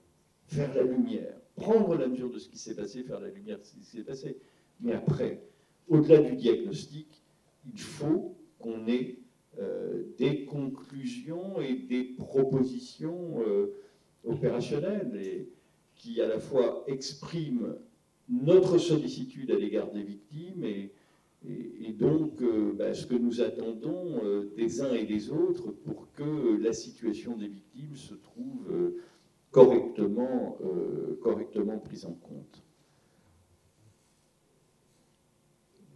faire la lumière, prendre la mesure de ce qui s'est passé, faire la lumière de ce qui s'est passé. Mais après, au-delà du diagnostic, il faut qu'on ait euh, des conclusions et des propositions euh, opérationnelles qui à la fois expriment notre sollicitude à l'égard des victimes et, et, donc euh, ben, ce que nous attendons euh, des uns et des autres pour que la situation des victimes se trouve euh, correctement, correctement prise en compte.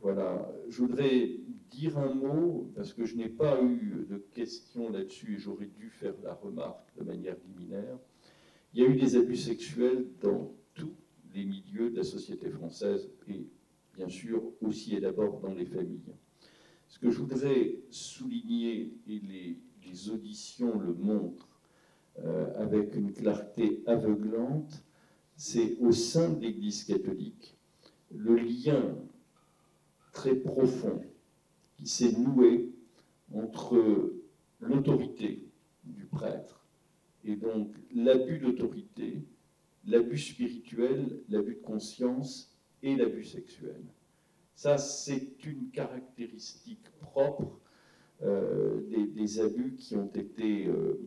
Voilà, je voudrais dire un mot, parce que je n'ai pas eu de questions là-dessus et j'aurais dû faire la remarque de manière liminaire. Il y a eu des abus sexuels dans tous les milieux de la société française et bien sûr aussi et d'abord dans les familles. Ce que je voudrais souligner, et les, auditions le montrent euh, avec une clarté aveuglante, c'est au sein de l'Église catholique le lien très profond qui s'est noué entre l'autorité du prêtre et donc l'abus d'autorité, l'abus spirituel, l'abus de conscience et l'abus sexuel. Ça, c'est une caractéristique propre euh, des, abus qui ont été euh,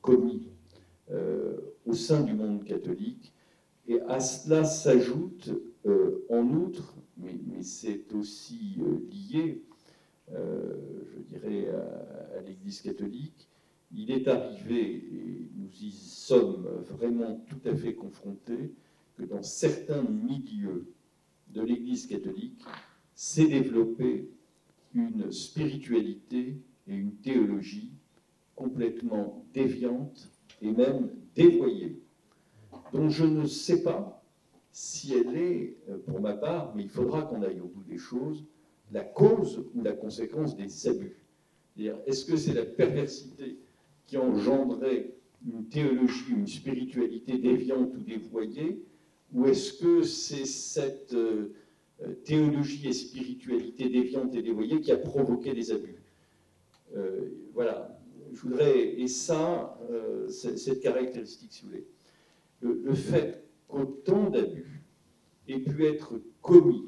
commis euh, au sein du monde catholique. Et à cela s'ajoute en outre, mais, c'est aussi lié je dirais, à l'Église catholique, il est arrivé, et nous y sommes vraiment tout à fait confrontés, que dans certains milieux de l'Église catholique s'est développée une spiritualité et une théologie complètement déviante et même dévoyée, dont je ne sais pas si elle est, pour ma part, mais il faudra qu'on aille au bout des choses, la cause ou la conséquence des abus. Est-ce que c'est la perversité qui a engendré une théologie, une spiritualité déviante ou dévoyée, ou est-ce que c'est cette euh, théologie et spiritualité déviante et dévoyée qui a provoqué des abus euh, Voilà, je voudrais, et ça, euh, cette caractéristique, si vous voulez, le, fait qu'autant d'abus aient pu être commis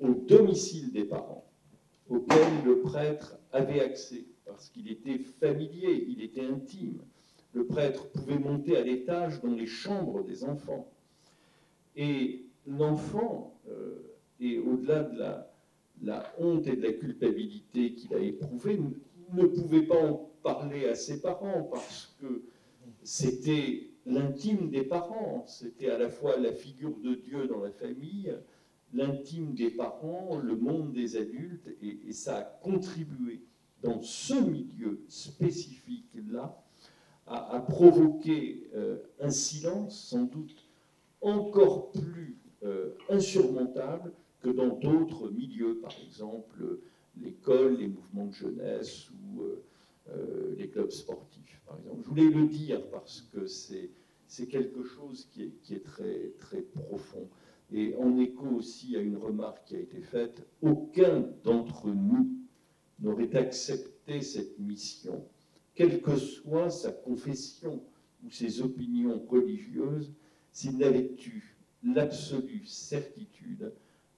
au domicile des parents, auxquels le prêtre avait accès, parce qu'il était familier, il était intime. Le prêtre pouvait monter à l'étage dans les chambres des enfants. Et l'enfant, euh, et au-delà de la, honte et de la culpabilité qu'il a éprouvée, ne pouvait pas en parler à ses parents parce que c'était l'intime des parents, c'était à la fois la figure de Dieu dans la famille, l'intime des parents, le monde des adultes, et, ça a contribué dans ce milieu spécifique-là à, provoquer euh, un silence sans doute encore plus euh, insurmontable que dans d'autres milieux, par exemple l'école, les mouvements de jeunesse ou euh, les clubs sportifs, par exemple. Je voulais le dire parce que c'est quelque chose qui est, très profond. Et en écho aussi à une remarque qui a été faite, aucun d'entre nous n'aurait accepté cette mission, quelle que soit sa confession ou ses opinions religieuses, s'il n'avait eu l'absolue certitude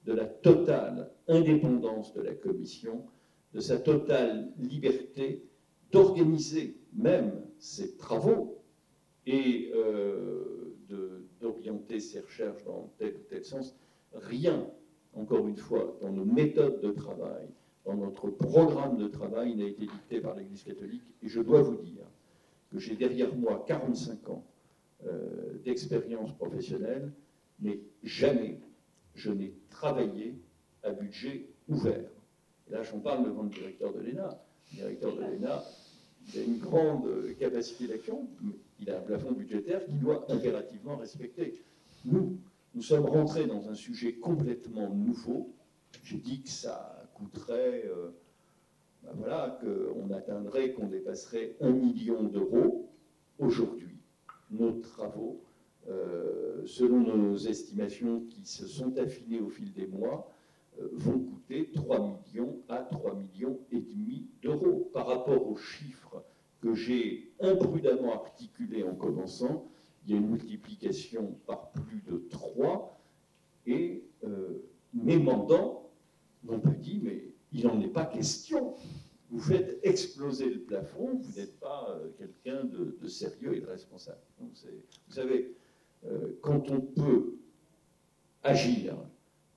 de la totale indépendance de la Commission, de sa totale liberté d'organiser même ses travaux et euh, d'orienter ses recherches dans tel ou tel sens. Rien, encore une fois, dans nos méthodes de travail, dans notre programme de travail n'a été dicté par l'Église catholique. Et je dois vous dire que j'ai derrière moi 45 ans euh, d'expérience professionnelle, mais jamais je n'ai travaillé à budget ouvert. Et là, j'en parle devant le directeur de l'ENA. Le directeur de l'ENA, il a une grande capacité d'action, mais il a un plafond budgétaire qu'il doit impérativement respecter. Nous, nous sommes rentrés dans un sujet complètement nouveau. J'ai dit que ça coûterait, euh, ben voilà, qu'on atteindrait, qu'on dépasserait un million d'euros. Aujourd'hui, nos travaux, euh, selon nos estimations qui se sont affinées au fil des mois, euh, vont coûter 3 millions à 3 millions et demi d'euros par rapport aux chiffres que j'ai imprudemment articulé en commençant, il y a une multiplication par plus de 3, et euh, mes mandants m'ont dit, mais il n'en est pas question. Vous faites exploser le plafond, vous n'êtes pas euh, quelqu'un de, sérieux et de responsable. Vous savez, euh, quand on peut agir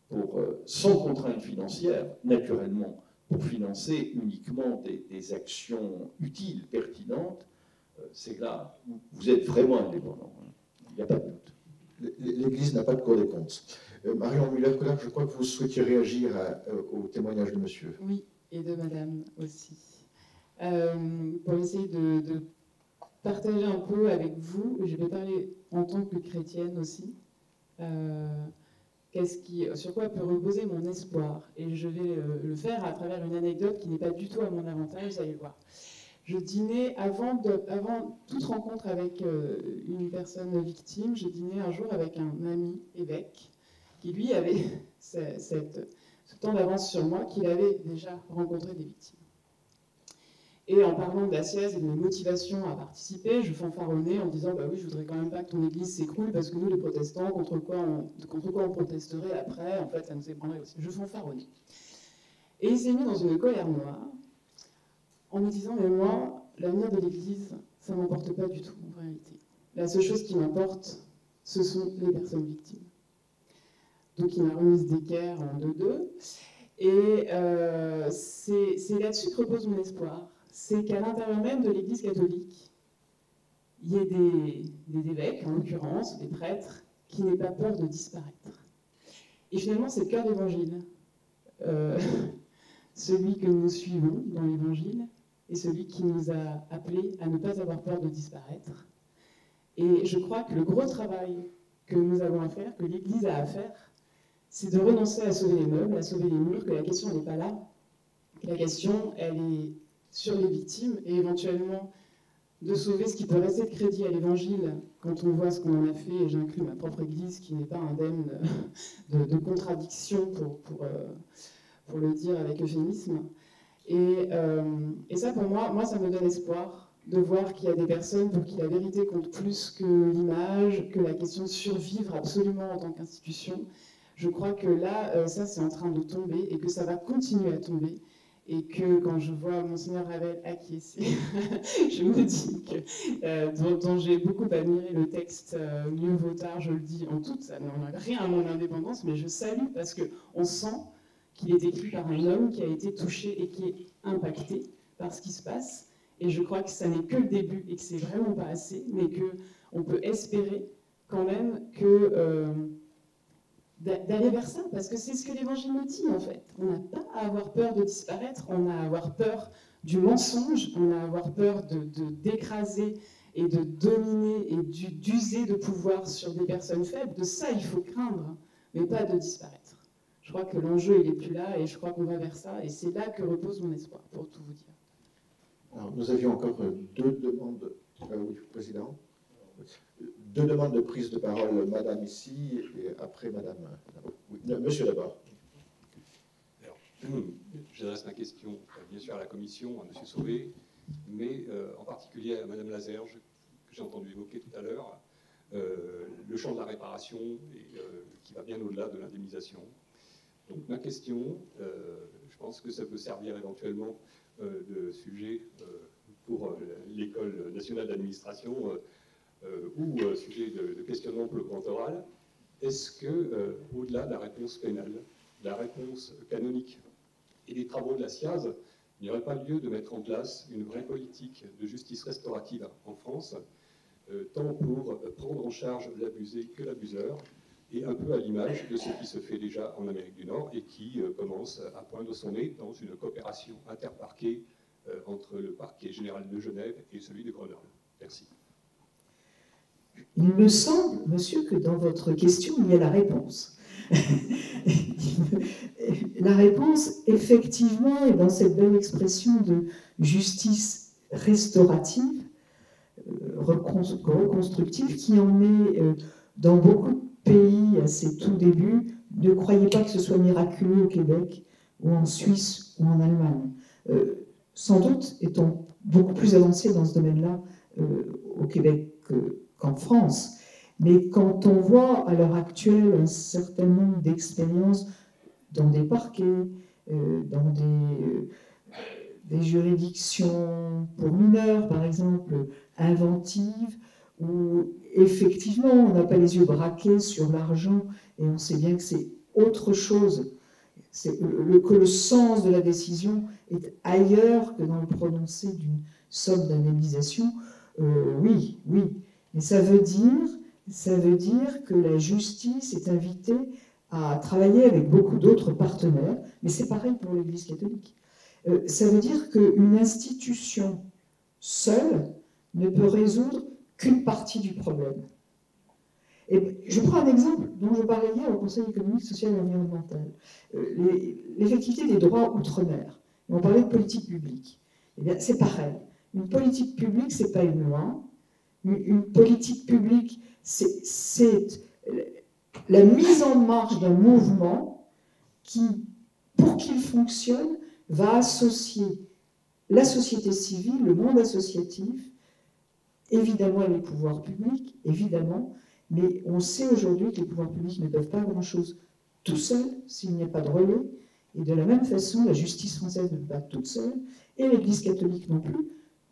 pour, sans contrainte financière, naturellement, pour financer uniquement des, actions utiles, pertinentes, euh, c'est là où vous êtes vraiment indépendant. Il n'y a pas de doute. L'Église n'a pas de cours des comptes. Euh, Marion muller je crois que vous souhaitiez réagir euh, au témoignage de monsieur. Oui, et de madame aussi. pour essayer de, partager un peu avec vous, je vais parler en tant que chrétienne aussi qui, sur quoi peut reposer mon espoir. Et je vais euh, le faire à travers une anecdote qui n'est pas du tout à mon avantage, vous allez voir. Je dînais, avant, toute rencontre avec euh, une personne victime, je dînais un jour avec un ami évêque qui, lui, avait ce temps d'avance sur moi, qu'il avait déjà rencontré des victimes. Et en parlant de et de mes motivations à participer, je fanfaronnais en disant Bah oui, je voudrais quand même pas que ton église s'écroule parce que nous, les protestants, contre quoi on, contre quoi on protesterait après, en fait, ça nous ébranlerait aussi. Je fanfaronnais. Et il s'est mis dans une colère noire en me disant Mais moi, l'avenir de l'église, ça m'importe pas du tout en réalité. La seule chose qui m'importe, ce sont les personnes victimes. Donc il m'a remise d'équerre en deux-deux. Et euh, c'est là-dessus que repose mon espoir c'est qu'à l'intérieur même de l'Église catholique, il y ait des, évêques, en l'occurrence, des prêtres, qui n'aient pas peur de disparaître. Et finalement, c'est le cœur d'évangile. Euh, celui que nous suivons dans l'évangile et celui qui nous a appelés à ne pas avoir peur de disparaître. Et je crois que le gros travail que nous avons à faire, que l'Église a à faire, c'est de renoncer à sauver les meubles, à sauver les murs, que la question n'est pas là. La question, elle est sur les victimes et éventuellement de sauver ce qui peut rester de crédit à l'Évangile quand on voit ce qu'on en a fait, et j'inclus ma propre Église qui n'est pas indemne de, de contradiction pour, pour, euh, pour, le dire avec euphémisme. Et, euh, et, ça, pour moi, moi, ça me donne espoir de voir qu'il y a des personnes pour qui la vérité compte plus que l'image, que la question de survivre absolument en tant qu'institution. Je crois que là, euh, ça, c'est en train de tomber et que ça va continuer à tomber et que quand je vois Monseigneur Ravel acquiescer, je me dis que, euh, dont, j'ai beaucoup admiré le texte euh, Mieux vaut tard, je le dis en toute, ça n'a rien à mon indépendance, mais je salue parce qu'on sent qu'il est écrit par un homme qui a été touché et qui est impacté par ce qui se passe. Et je crois que ça n'est que le début et que c'est vraiment pas assez, mais qu'on peut espérer quand même que. Euh, d'aller vers ça, parce que c'est ce que l'Évangile nous dit en fait. On n'a pas à avoir peur de disparaître, on a à avoir peur du mensonge, on a à avoir peur de d'écraser et de dominer et d'user de pouvoir sur des personnes faibles. De ça, il faut craindre, mais pas de disparaître. Je crois que l'enjeu, il n'est plus là et je crois qu'on va vers ça. Et c'est là que repose mon espoir, pour tout vous dire. Alors, nous avions encore deux demandes. Euh, oui, Président deux demandes de prise de parole, Madame ici et après Madame. monsieur d'abord. J'adresse ma question euh, bien sûr à la Commission, à Monsieur Sauvé, mais euh, en particulier à Madame Lazerge, que j'ai entendu évoquer tout à l'heure, euh, le champ de la réparation qui va bien au-delà de l'indemnisation. Donc ma question, je pense que ça peut servir éventuellement de sujet pour l'École nationale d'administration ou euh, sujet de, questionnement pour le grand oral, est-ce que, euh, au-delà de la réponse pénale, la réponse canonique et des travaux de la SIAZ, il n'y aurait pas lieu de mettre en place une vraie politique de justice restaurative en France, tant pour prendre en charge l'abusé que l'abuseur, et un peu à l'image de ce qui se fait déjà en Amérique du Nord et qui commence à poindre son nez dans une coopération interparquée entre le parquet général de Genève et celui de Grenoble. Merci. Il me semble, monsieur, que dans votre question, il y a la réponse. la réponse, effectivement, est dans cette belle expression de justice restaurative, euh, reconstructive, qui en est euh, dans beaucoup de pays à ses tout débuts. Ne croyez pas que ce soit miraculeux au Québec, ou en Suisse, ou en Allemagne. Euh, sans doute étant beaucoup plus avancé dans ce domaine-là au Québec que en France. Mais quand on voit à l'heure actuelle un certain nombre d'expériences dans des parquets, euh, dans des, euh, des, juridictions pour mineurs, par exemple, inventives, où effectivement on n'a pas les yeux braqués sur l'argent et on sait bien que c'est autre chose, que le sens de la décision est ailleurs que dans le prononcé d'une somme d'indemnisation, euh, oui, oui, mais ça veut dire, ça veut dire que la justice est invitée à travailler avec beaucoup d'autres partenaires, mais c'est pareil pour l'Église catholique. Euh, ça veut dire qu'une institution seule ne peut résoudre qu'une partie du problème. Et je prends un exemple dont je parlais hier au Conseil économique, social et environnemental. Euh, l'effectivité des droits outre-mer. On parlait de politique publique. Eh c'est pareil. Une politique publique, ce n'est pas une loi, une politique publique, c'est la mise en marche d'un mouvement qui, pour qu'il fonctionne, va associer la société civile, le monde associatif, évidemment les pouvoirs publics, évidemment, mais on sait aujourd'hui que les pouvoirs publics ne peuvent pas grand-chose tout seuls s'il n'y a pas de relais, et de la même façon, la justice française ne peut pas toute seule, et l'Église catholique non plus,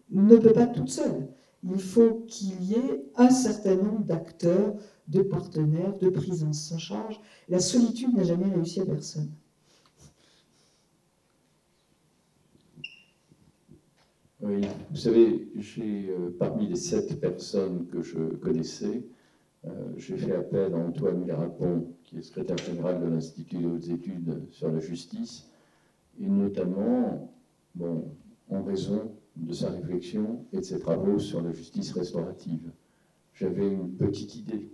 ne peut pas toute seule il faut qu'il y ait un certain nombre d'acteurs, de partenaires, de prise en charge. La solitude n'a jamais réussi à personne. Oui, vous savez, euh, parmi les sept personnes que je connaissais, euh, j'ai fait appel à Antoine Mirapon, qui est secrétaire général de l'Institut de hautes études sur la justice, et notamment, bon, en raison de sa réflexion et de ses travaux sur la justice restaurative. J'avais une petite idée.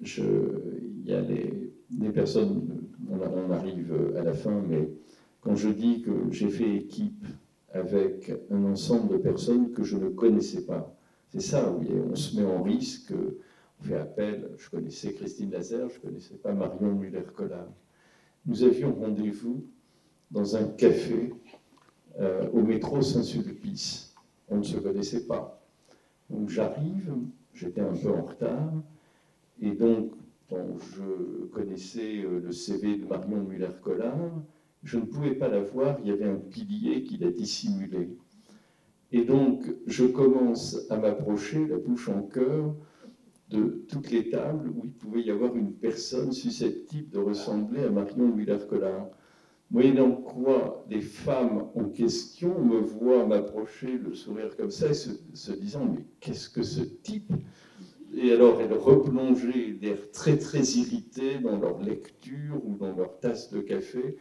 Il y a les, personnes, on, arrive à la fin, mais quand je dis que j'ai fait équipe avec un ensemble de personnes que je ne connaissais pas. C'est ça, on se met en risque, on fait appel. Je connaissais Christine Lazer, je ne connaissais pas Marion Muller-Collard. Nous avions rendez-vous dans un café euh, au métro Saint-Sulpice. On ne se connaissait pas. Donc j'arrive, j'étais un peu en retard, et donc je connaissais euh, le CV de Marion Muller-Collard, je ne pouvais pas la voir, il y avait un pilier qui la dissimulait. Et donc, je commence à m'approcher, la bouche en cœur, de toutes les tables où il pouvait y avoir une personne susceptible de ressembler à Marion Muller-Collard. Moyennant quoi les femmes en question me voient m'approcher, le sourire comme ça, et se, disant Mais qu'est-ce que ce type? Et alors elles replongeaient l'air très très irrité dans leur lecture ou dans leur tasse de café.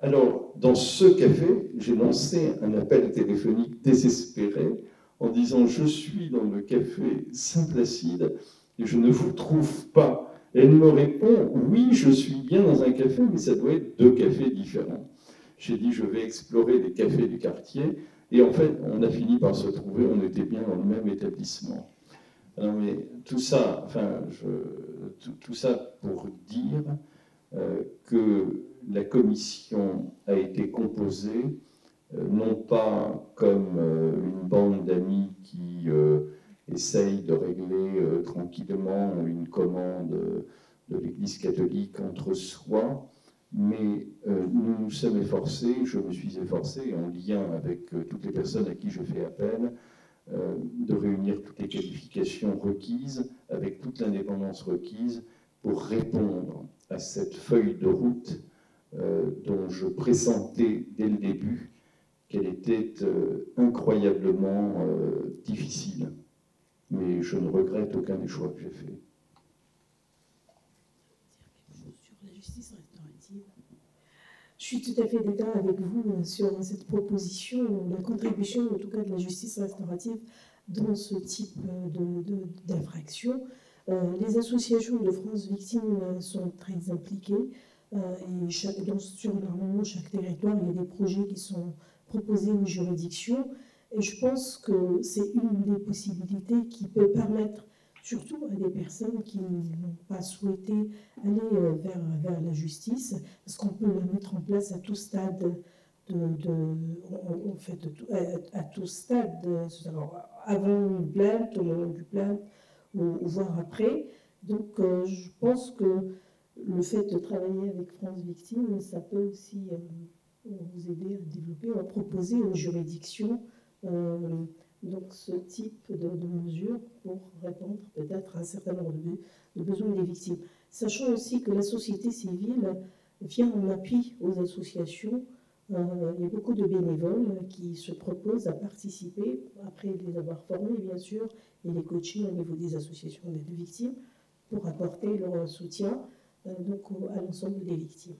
Alors, dans ce café, j'ai lancé un appel téléphonique désespéré en disant Je suis dans le café Saint-Placide et je ne vous trouve pas. Elle me répond Oui, je suis bien dans un café, mais ça doit être deux cafés différents. J'ai dit Je vais explorer les cafés du quartier. Et en fait, on a fini par se trouver, on était bien dans le même établissement. mais tout ça, pour dire euh, que la commission a été composée euh, non pas comme euh, une bande d'amis qui essaye de régler tranquillement une commande de l'Église catholique entre soi, mais nous nous sommes efforcés, je me suis efforcé en lien avec toutes les personnes à qui je fais appel, de réunir toutes les qualifications requises, avec toute l'indépendance requise, pour répondre à cette feuille de route euh, dont je pressentais dès le début qu'elle était euh, incroyablement euh, difficile. Mais je ne regrette aucun des choix que j'ai faits. Je suis tout à fait d'accord avec vous sur cette proposition, la contribution en tout cas de la justice restaurative dans ce type d'infraction. les associations de France Victimes sont très impliquées. Euh, et chaque, dans, sur normalement chaque territoire, il y a des projets qui sont proposés aux juridictions. Et je pense que c'est une des possibilités qui peut permettre, surtout à des personnes qui n'ont pas souhaité aller euh, vers, vers la justice, parce qu'on peut la mettre en place à tout stade de, en fait, à, tout stade, avant une plainte, au moment du plainte, ou, voire après. Donc, euh, je pense que le fait de travailler avec France Victime, ça peut aussi euh, vous aider à développer, à proposer aux juridictions euh, donc ce type de, mesures pour répondre peut-être à un certain nombre de, besoins des victimes. Sachant aussi que la société civile vient en appui aux associations. Euh, il y a beaucoup de bénévoles qui se proposent à participer, après les avoir formés bien sûr, et les coachés au niveau des associations d'aide victimes, pour apporter leur soutien euh, donc à l'ensemble des victimes.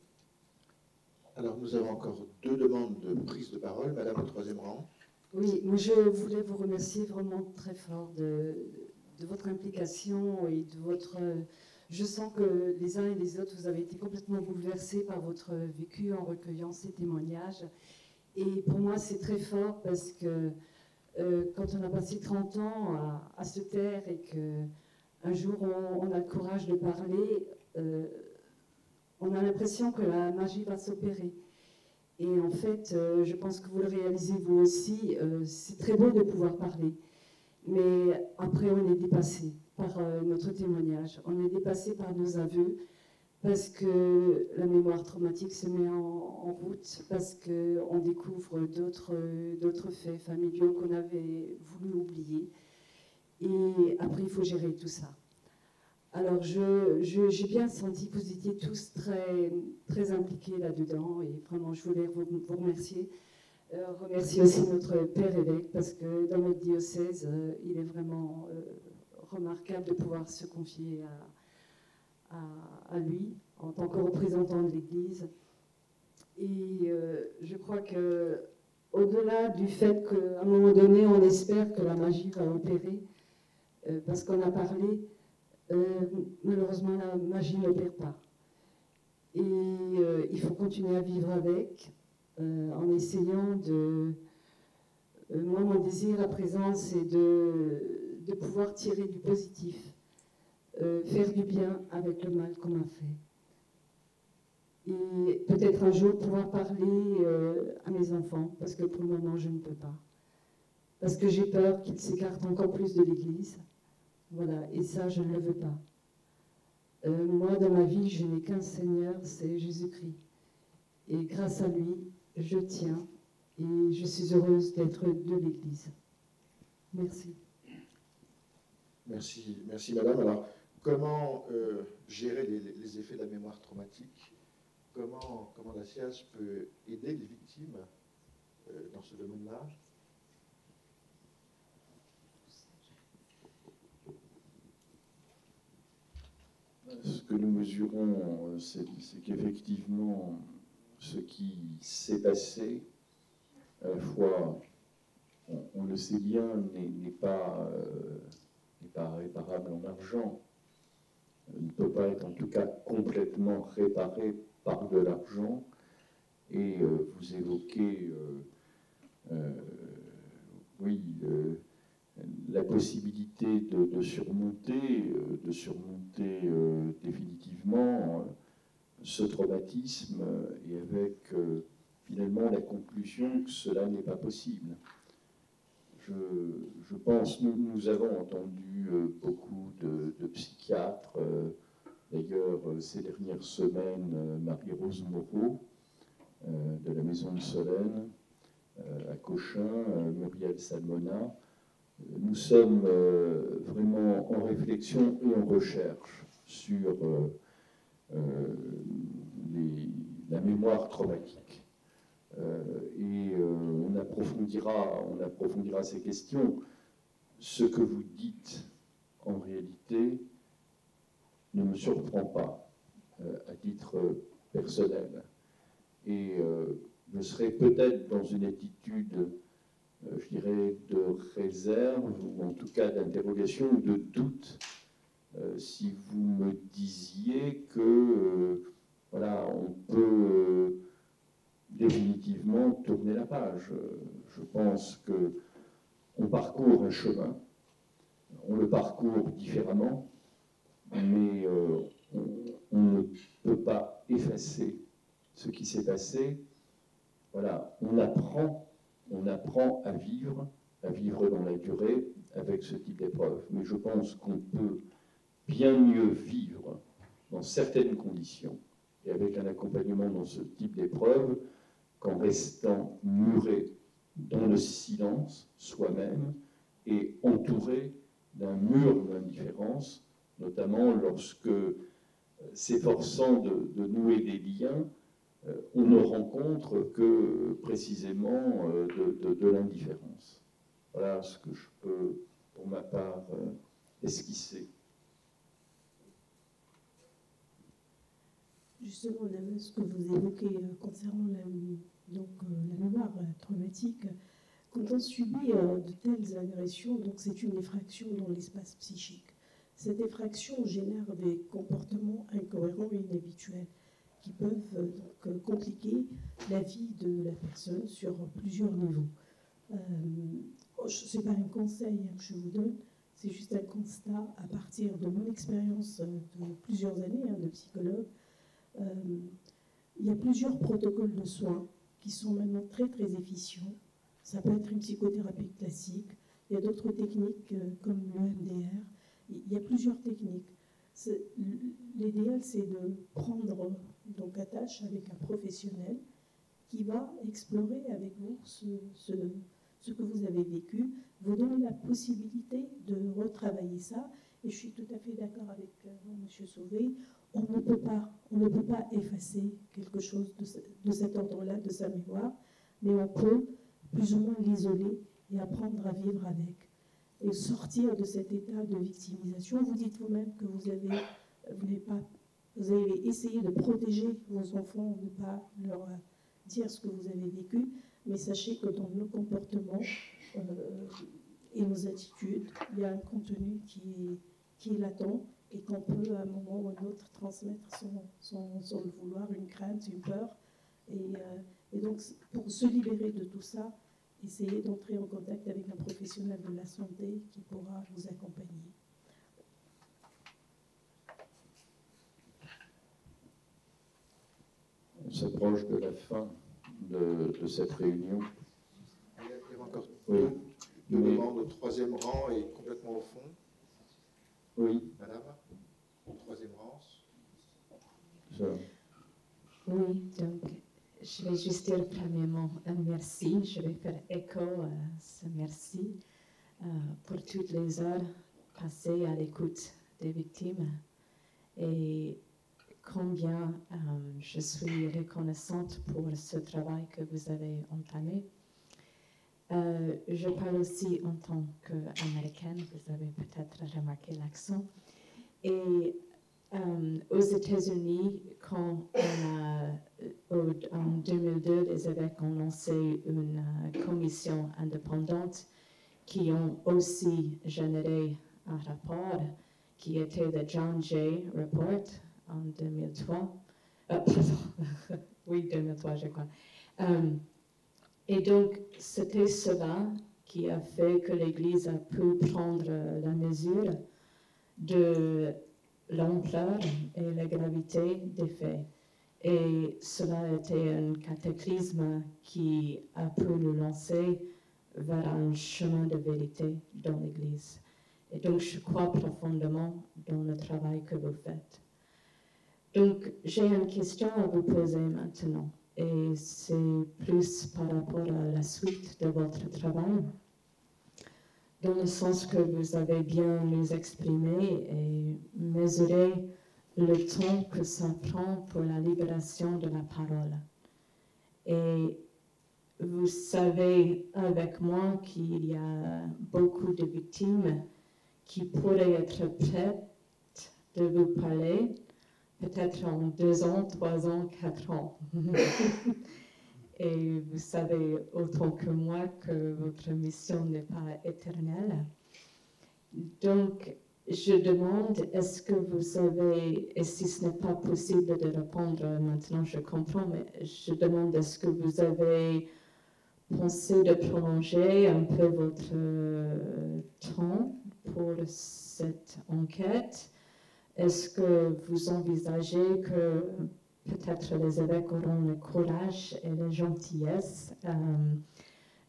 Alors nous avons encore deux demandes de prise de parole. Madame au troisième rang. Oui, moi je voulais vous remercier vraiment très fort de, votre implication et de votre... Je sens que les uns et les autres, vous avez été complètement bouleversés par votre vécu en recueillant ces témoignages. Et pour moi, c'est très fort parce que euh, quand on a passé 30 ans à, se taire et qu'un jour on, on, a le courage de parler, euh, on a l'impression que la magie va s'opérer. Et en fait, euh, je pense que vous le réalisez vous aussi, euh, c'est très beau de pouvoir parler. Mais après, on est dépassé par notre témoignage, on est dépassé par nos aveux, parce que la mémoire traumatique se met en, route, parce qu'on découvre d'autres faits familiaux qu'on avait voulu oublier. Et après, il faut gérer tout ça. Alors, j'ai bien senti que vous étiez tous très, impliqués là-dedans et vraiment, je voulais vous, remercier. Euh, remercier aussi notre père évêque parce que dans notre diocèse, euh, il est vraiment euh, remarquable de pouvoir se confier à, lui en tant que représentant de l'Église. Et je crois que au-delà du fait qu'à un moment donné, on espère que la magie va opérer, parce qu'on a parlé malheureusement, la magie n'opère pas. Et euh, il faut continuer à vivre avec, euh, en essayant de, moi, mon désir à présent, c'est de, de, pouvoir tirer du positif, faire du bien avec le mal qu'on m'a fait et peut-être un jour pouvoir parler euh, à mes enfants, parce que pour le moment je ne peux pas. Parce que j'ai peur qu'ils s'écartent encore plus de l'Église. Voilà, et ça je ne le veux pas. Euh, moi dans ma vie je n'ai qu'un Seigneur, c'est Jésus-Christ. Et grâce à lui, je tiens et je suis heureuse d'être de l'Église. Merci. Merci, merci Madame. Alors, comment euh, gérer les effets de la mémoire traumatique? Comment, la SIAS peut aider les victimes euh, dans ce domaine-là? Ce que nous mesurons, euh, c'est qu'effectivement, ce qui s'est passé, à la fois, on, le sait bien, n'est pas, euh, réparable en argent. Il ne peut pas être en tout cas complètement réparé par de l'argent et euh, vous évoquez, euh, euh, oui, la possibilité de, surmonter, de surmonter définitivement ce traumatisme et avec finalement la conclusion que cela n'est pas possible. Je, pense, nous, avons entendu beaucoup de, psychiatres, D'ailleurs, euh, ces dernières semaines, euh, Marie-Rose Moreau, euh, de la Maison de Solène, à Cochin, Muriel Salmona, nous sommes vraiment en réflexion et en recherche sur la mémoire traumatique. et on, approfondira, on approfondira ces questions. Ce que vous dites, en réalité, ne me surprend pas euh, à titre personnel. Et euh, je serais peut-être dans une attitude, euh, je dirais, de réserve, ou en tout cas d'interrogation ou de doute, si vous me disiez que, voilà, on peut définitivement tourner la page. Je pense que on parcourt un chemin, on le parcourt différemment, mais euh, on, ne peut pas effacer ce qui s'est passé. Voilà, on apprend, on apprend à vivre, à vivre dans la durée avec ce type d'épreuve. Mais je pense qu'on peut bien mieux vivre dans certaines conditions et avec un accompagnement dans ce type d'épreuve qu'en restant muré dans le silence soi-même et entouré d'un mur d'indifférence notamment lorsque, euh, s'efforçant de, nouer des liens, on ne rencontre que précisément euh, de, l'indifférence. Voilà ce que je peux, pour ma part, esquisser. Justement, ce que vous évoquez concernant la, donc, la mémoire traumatique, quand on subit de telles agressions, c'est une effraction dans l'espace psychique. Cette effraction génère des comportements incohérents et inhabituels qui peuvent euh, donc euh, compliquer la vie de la personne sur plusieurs niveaux. Euh, ce n'est pas un conseil que je vous donne, c'est juste un constat à partir de mon expérience de plusieurs années hein, de psychologue. il y a plusieurs protocoles de soins qui sont maintenant très très efficients. Ça peut être une psychothérapie classique, il y a d'autres techniques comme l'EMDR il y a plusieurs techniques. L'idéal, c'est de prendre donc attache avec un professionnel qui va explorer avec vous ce, que vous avez vécu, vous donner la possibilité de retravailler ça. Et je suis tout à fait d'accord avec euh, M. Sauvé, on ne, peut pas, on ne peut pas effacer quelque chose de, cet ordre-là, de sa mémoire, mais on peut plus ou moins l'isoler et apprendre à vivre avec et sortir de cet état de victimisation. Vous dites vous-même que vous avez, vous, pas, vous avez essayé de protéger vos enfants, ne pas leur dire ce que vous avez vécu, mais sachez que dans nos comportements euh, et nos attitudes, il y a un contenu qui est, latent et qu'on peut à un moment ou à un autre transmettre sans, le vouloir, une crainte, une peur. Et, euh, et donc, pour se libérer de tout ça, essayez d'entrer en contact avec un professionnel de la santé qui pourra vous accompagner. S'approche de la fin de, de cette réunion. Il y a encore Oui. deux Mais- demandes au troisième rang et complètement au fond. Oui, Madame, au troisième rang. ça. Oui, donc je vais juste dire premièrement un merci. Je vais faire écho à ce merci euh, pour toutes les heures passées à l'écoute des victimes et combien euh, je suis reconnaissante pour ce travail que vous avez entamé. Euh, je parle aussi en tant qu'américaine, vous avez peut-être remarqué l'accent. Et euh, aux États-Unis, quand en 2002, les évêques ont lancé une commission indépendante qui ont aussi généré un rapport qui était le John Jay Report en 2003. Euh, oui, 2003, je crois. Euh, et donc, c'était cela qui a fait que l'Église a pu prendre euh, la mesure de l'ampleur et la gravité des faits. Et cela a été un cataclysme qui a pu nous lancer vers un chemin de vérité dans l'Église. Et donc, je crois profondément dans le travail que vous faites. Donc, j'ai une question à vous poser maintenant. Et c'est plus par rapport à la suite de votre travail dans le sens que vous avez bien nous exprimé et mesuré le temps que ça prend pour la libération de la parole. Et vous savez avec moi qu'il y a beaucoup de victimes qui pourraient être prêtes de vous parler, peut-être en deux ans, trois ans, quatre ans. Et vous savez autant que moi que votre mission n'est pas éternelle. Donc, je demande, est-ce que vous avez, et si ce n'est pas possible de répondre maintenant, je comprends, mais je demande, est-ce que vous avez pensé de prolonger un peu votre euh, temps pour cette enquête? Est-ce que vous envisagez que peut-être les évêques auront le courage et la gentillesse euh,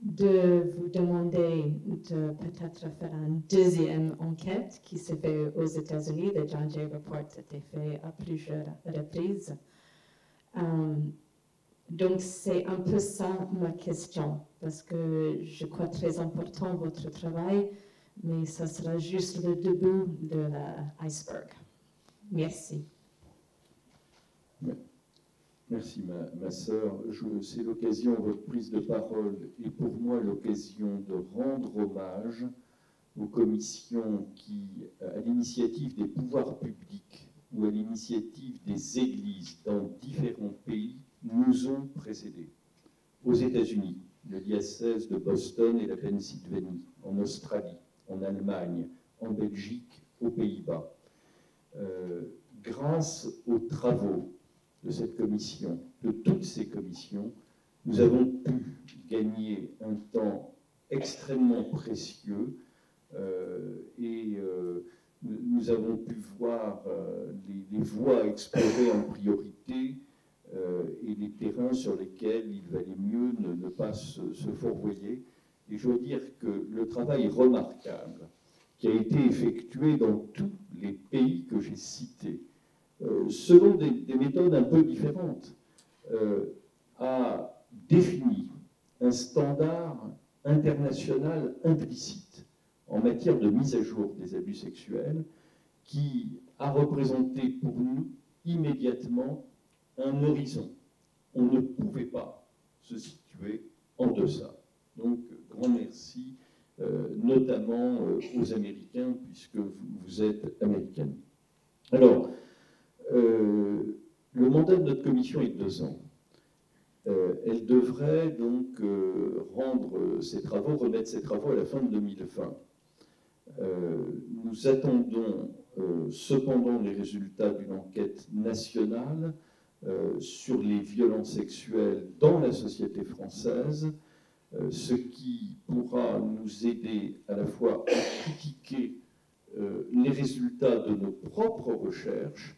de vous demander de peut-être faire une deuxième enquête qui s'est faite aux États-Unis? Le John Jay Report été fait à plusieurs reprises. Euh, donc, c'est un peu ça ma question, parce que je crois très important votre travail, mais ça sera juste le début de l'iceberg. Merci. Merci ma, ma sœur. C'est l'occasion, votre prise de parole est pour moi l'occasion de rendre hommage aux commissions qui, à l'initiative des pouvoirs publics ou à l'initiative des églises dans différents pays, nous ont précédés. Aux États-Unis, le diocèse de Boston et la Pennsylvanie, en Australie, en Allemagne, en Belgique, aux Pays-Bas. Euh, grâce aux travaux de cette commission, de toutes ces commissions, nous avons pu gagner un temps extrêmement précieux euh, et euh, nous avons pu voir les, voies explorées en priorité et les terrains sur lesquels il valait mieux ne, pas se, fourvoyer. Et je veux dire que le travail remarquable qui a été effectué dans tous les pays que j'ai cités, euh, selon des, des méthodes un peu différentes, euh, a défini un standard international implicite en matière de mise à jour des abus sexuels qui a représenté pour nous immédiatement un horizon. On ne pouvait pas se situer en deçà. Donc, grand merci, notamment euh, aux Américains, puisque vous, êtes américaine. Alors, euh, le mandat de notre commission est de deux ans. Euh, elle devrait donc euh, rendre ses travaux, remettre ses travaux à la fin de 2020. Euh, nous attendons euh, cependant les résultats d'une enquête nationale euh, sur les violences sexuelles dans la société française euh, ce qui pourra nous aider à la fois à critiquer euh, les résultats de nos propres recherches,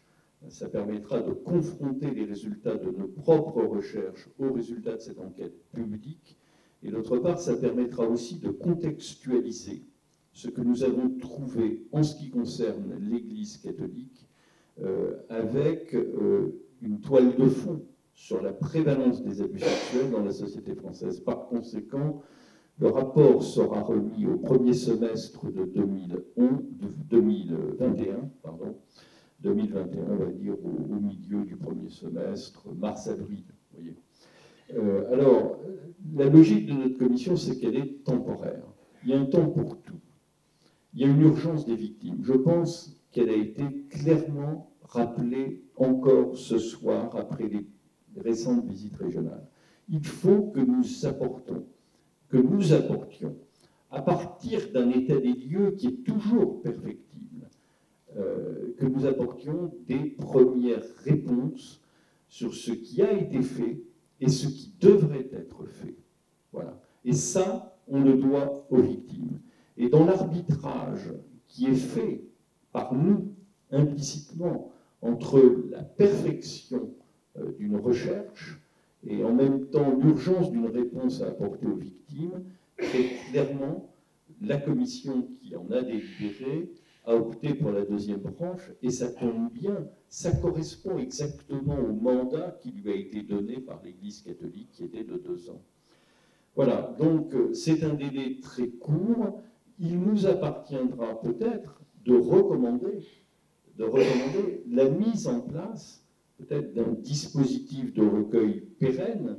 ça permettra de confronter les résultats de nos propres recherches aux résultats de cette enquête publique, et d'autre part, ça permettra aussi de contextualiser ce que nous avons trouvé en ce qui concerne l'Église catholique euh, avec une toile de fond sur la prévalence des abus sexuels dans la société française. Par conséquent, le rapport sera remis au premier semestre de 2011, 2021, pardon, 2021, on va dire au, milieu du premier semestre, mars-avril. Euh, alors, la logique de notre commission, c'est qu'elle est temporaire. Il y a un temps pour tout. Il y a une urgence des victimes. Je pense qu'elle a été clairement rappelée encore ce soir après les récentes visites régionales. Il faut que nous apportons, que nous apportions, à partir d'un état des lieux qui est toujours perfectible, euh, que nous apportions des premières réponses sur ce qui a été fait et ce qui devrait être fait. Voilà. Et ça, on le doit aux victimes. Et dans l'arbitrage qui est fait par nous, implicitement, entre la perfection d'une recherche et en même temps l'urgence d'une réponse à apporter aux victimes, très clairement, la commission qui en a délibéré a opté pour la deuxième branche et ça tombe bien, ça correspond exactement au mandat qui lui a été donné par l'Église catholique qui était de deux ans. Voilà, donc euh, c'est un délai très court. Il nous appartiendra peut-être de recommander, de recommander la mise en place peut-être d'un dispositif de recueil pérenne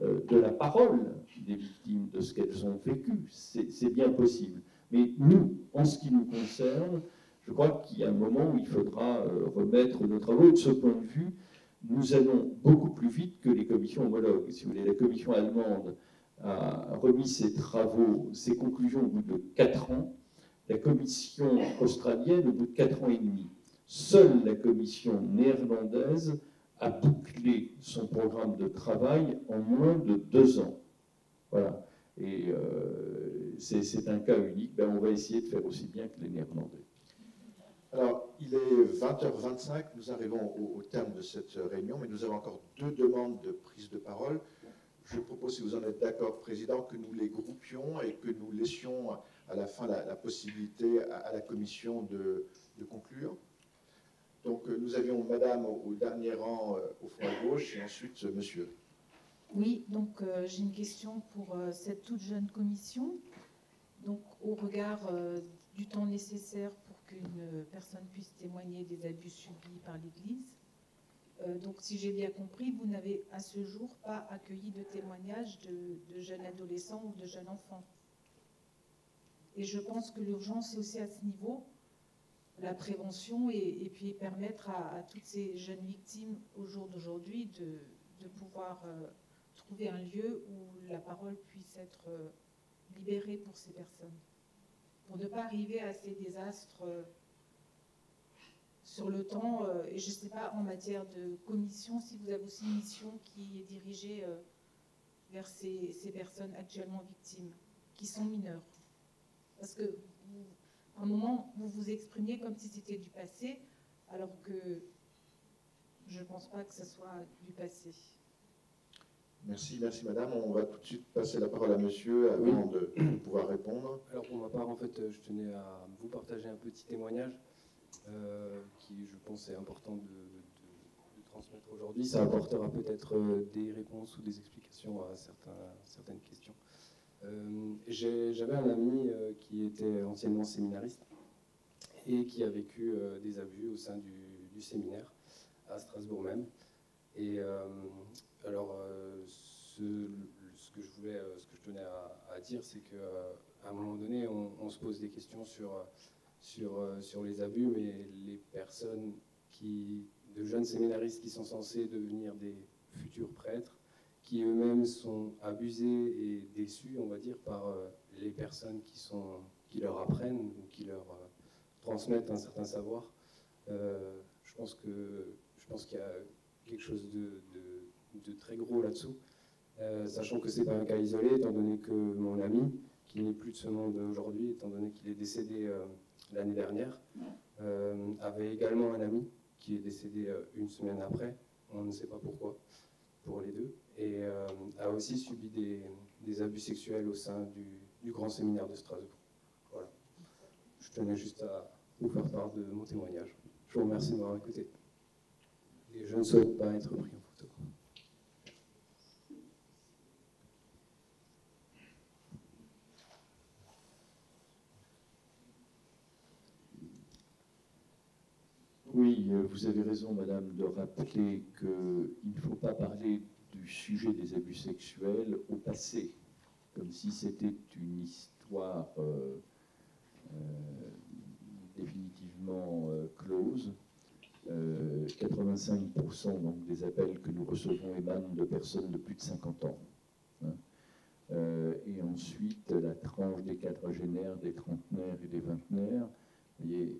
euh, de la parole des victimes, de ce qu'elles ont vécu. C'est bien possible. Mais nous, en ce qui nous concerne, je crois qu'il y a un moment où il faudra euh, remettre nos travaux. De ce point de vue, nous allons beaucoup plus vite que les commissions homologues. Si vous voulez, la commission allemande a remis ses travaux, ses conclusions au bout de quatre ans, la commission australienne au bout de quatre ans et demi. Seule la commission néerlandaise a bouclé son programme de travail en moins de deux ans. Voilà. Et euh, c'est un cas unique. Ben, on va essayer de faire aussi bien que les Néerlandais. Alors, il est 20h25, nous arrivons au, terme de cette réunion, mais nous avons encore deux demandes de prise de parole. Je propose, si vous en êtes d'accord, Président, que nous les groupions et que nous laissions à la fin la, possibilité à, la Commission de conclure. Donc euh, nous avions Madame au, dernier rang euh, au fond à gauche et ensuite euh, Monsieur. Oui, donc j'ai une question pour cette toute jeune commission. Donc au regard du temps nécessaire pour qu'une personne puisse témoigner des abus subis par l'Église, donc si j'ai bien compris, vous n'avez à ce jour pas accueilli de témoignages de, jeunes adolescents ou de jeunes enfants. Et je pense que l'urgence est aussi à ce niveau la prévention et, puis permettre à, toutes ces jeunes victimes au jour d'aujourd'hui de, pouvoir euh, trouver un lieu où la parole puisse être euh, libérée pour ces personnes. Pour ne pas arriver à ces désastres euh, sur le temps, et je ne sais pas en matière de commission, si vous avez aussi une mission qui est dirigée vers ces, ces personnes actuellement victimes, qui sont mineures. Parce que un moment, vous vous exprimiez comme si c'était du passé, alors que je ne pense pas que ce soit du passé. Merci, merci madame. On va tout de suite passer la parole à monsieur avant de, pouvoir répondre. Alors pour ma part, en fait, je tenais à vous partager un petit témoignage euh, qui, je pense, est important de, transmettre aujourd'hui. Ça apportera peut-être euh, des réponses ou des explications à certaines questions. Euh, j'avais un ami euh, qui était anciennement séminariste et qui a vécu euh, des abus au sein du, séminaire à Strasbourg même. Et alors, ce, que je voulais, ce que je tenais à, dire, c'est qu'à un moment donné, on, se pose des questions sur, sur, sur les abus, mais les personnes qui, de jeunes séminaristes qui sont censés devenir des futurs prêtres, qui eux-mêmes sont abusés et déçus, on va dire, par euh, les personnes qui, sont, qui leur apprennent ou qui leur euh, transmettent un certain savoir. Euh, je pense que je qu'il y a quelque chose de, de, très gros là-dessous. sachant que ce n'est pas un cas isolé, étant donné que mon ami, qui n'est plus de ce monde aujourd'hui, étant donné qu'il est décédé l'année dernière, avait également un ami qui est décédé une semaine après, on ne sait pas pourquoi, pour les deux, et a aussi subi des, abus sexuels au sein du, du grand séminaire de Strasbourg. Voilà. Je tenais juste à vous faire part de mon témoignage. Je vous remercie de m'avoir écouté. Et je ne souhaite pas être pris en photo. Oui, euh, vous avez raison, Madame, de rappeler qu'il ne faut pas parler sujet des abus sexuels au passé, comme si c'était une histoire euh, euh, définitivement close. 85% donc, des appels que nous recevons émanent de personnes de plus de 50 ans. Hein. et ensuite, la tranche des quadragénaires, des trentenaires et des vingtenaires, il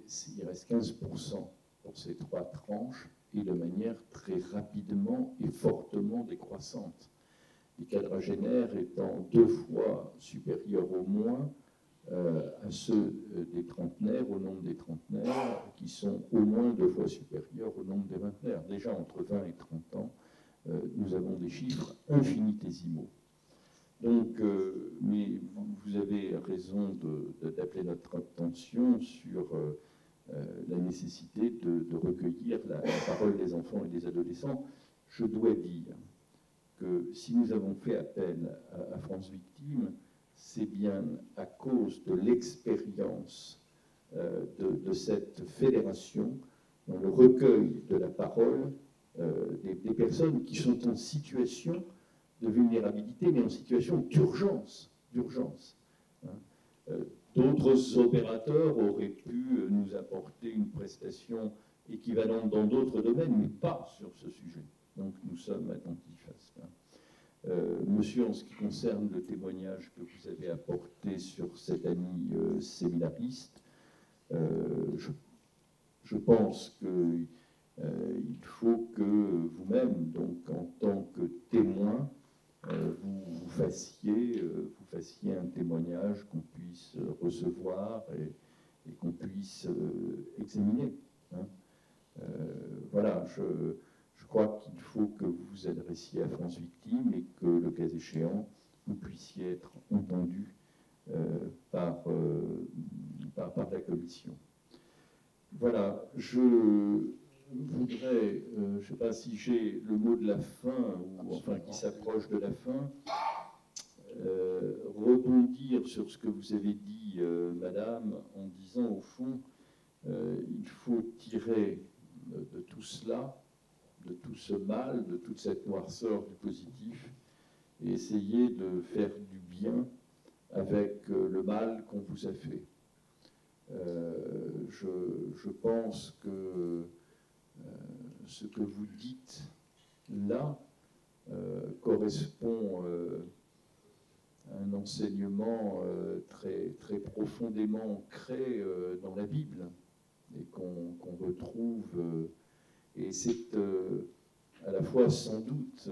reste 15% pour ces trois tranches et de manière très rapidement et fortement décroissante. Les quadragénaires étant deux fois supérieurs au moins euh, à ceux euh, des trentenaires, au nombre des trentenaires, qui sont au moins deux fois supérieurs au nombre des vingtenaires. Déjà entre 20 et 30 ans, euh, nous avons des chiffres infinitésimaux. Donc, mais vous avez raison d'appeler notre attention sur la nécessité de, recueillir la, parole des enfants et des adolescents. Je dois dire que si nous avons fait appel à, France Victime, c'est bien à cause de l'expérience euh, de, cette fédération dans le recueil de la parole euh, des, personnes qui sont en situation de vulnérabilité, mais en situation d'urgence. d'urgence. Hein. D'autres opérateurs auraient pu nous apporter une prestation équivalente dans d'autres domaines, mais pas sur ce sujet. Donc nous sommes attentifs à cela. Euh, monsieur, en ce qui concerne le témoignage que vous avez apporté sur cet ami euh, séminariste, euh, je, pense qu'il faut que vous-même, donc en tant que témoin, vous, fassiez, vous fassiez un témoignage qu'on puisse recevoir et, qu'on puisse euh, examiner. Hein. Euh, voilà, je, crois qu'il faut que vous vous adressiez à France Victime et que, le cas échéant, vous puissiez être entendu euh, par, par, par, la commission. Voilà, je voudrais, je ne sais pas si j'ai le mot de la fin, ou enfin qui s'approche de la fin, euh, rebondir sur ce que vous avez dit, euh, Madame, en disant au fond, euh, il faut tirer de, tout cela, de tout ce mal, de toute cette noirceur du positif, et essayer de faire du bien avec le mal qu'on vous a fait. Je, pense que ce que vous dites là correspond un enseignement euh, très, très profondément ancré euh, dans la Bible et qu'on retrouve. Euh, et c'est à la fois sans doute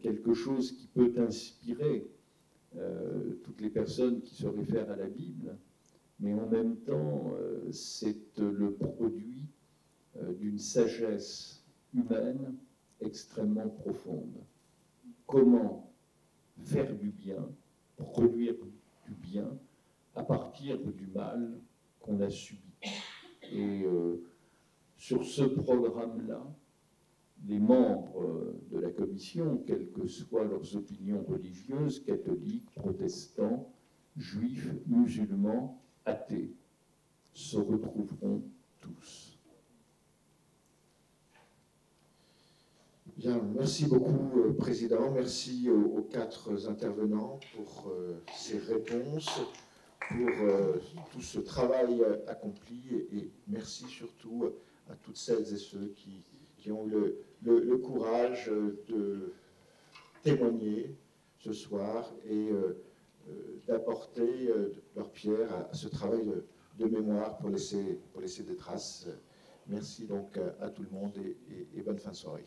quelque chose qui peut inspirer toutes les personnes qui se réfèrent à la Bible, mais en même temps, c'est le produit d'une sagesse humaine extrêmement profonde. Comment faire du bien, produire du bien à partir du mal qu'on a subi. Et euh, sur ce programme-là, les membres de la commission, quelles que soient leurs opinions religieuses, catholiques, protestants, juifs, musulmans, athées, se retrouveront tous. Merci beaucoup, euh, Président. Merci aux, quatre intervenants pour euh, ces réponses, pour euh, tout ce travail accompli et, merci surtout à toutes celles et ceux qui, ont eu le, courage de témoigner ce soir et d'apporter leur pierre à, ce travail de, mémoire pour laisser, pour laisser des traces. Merci donc à, tout le monde et bonne fin de soirée.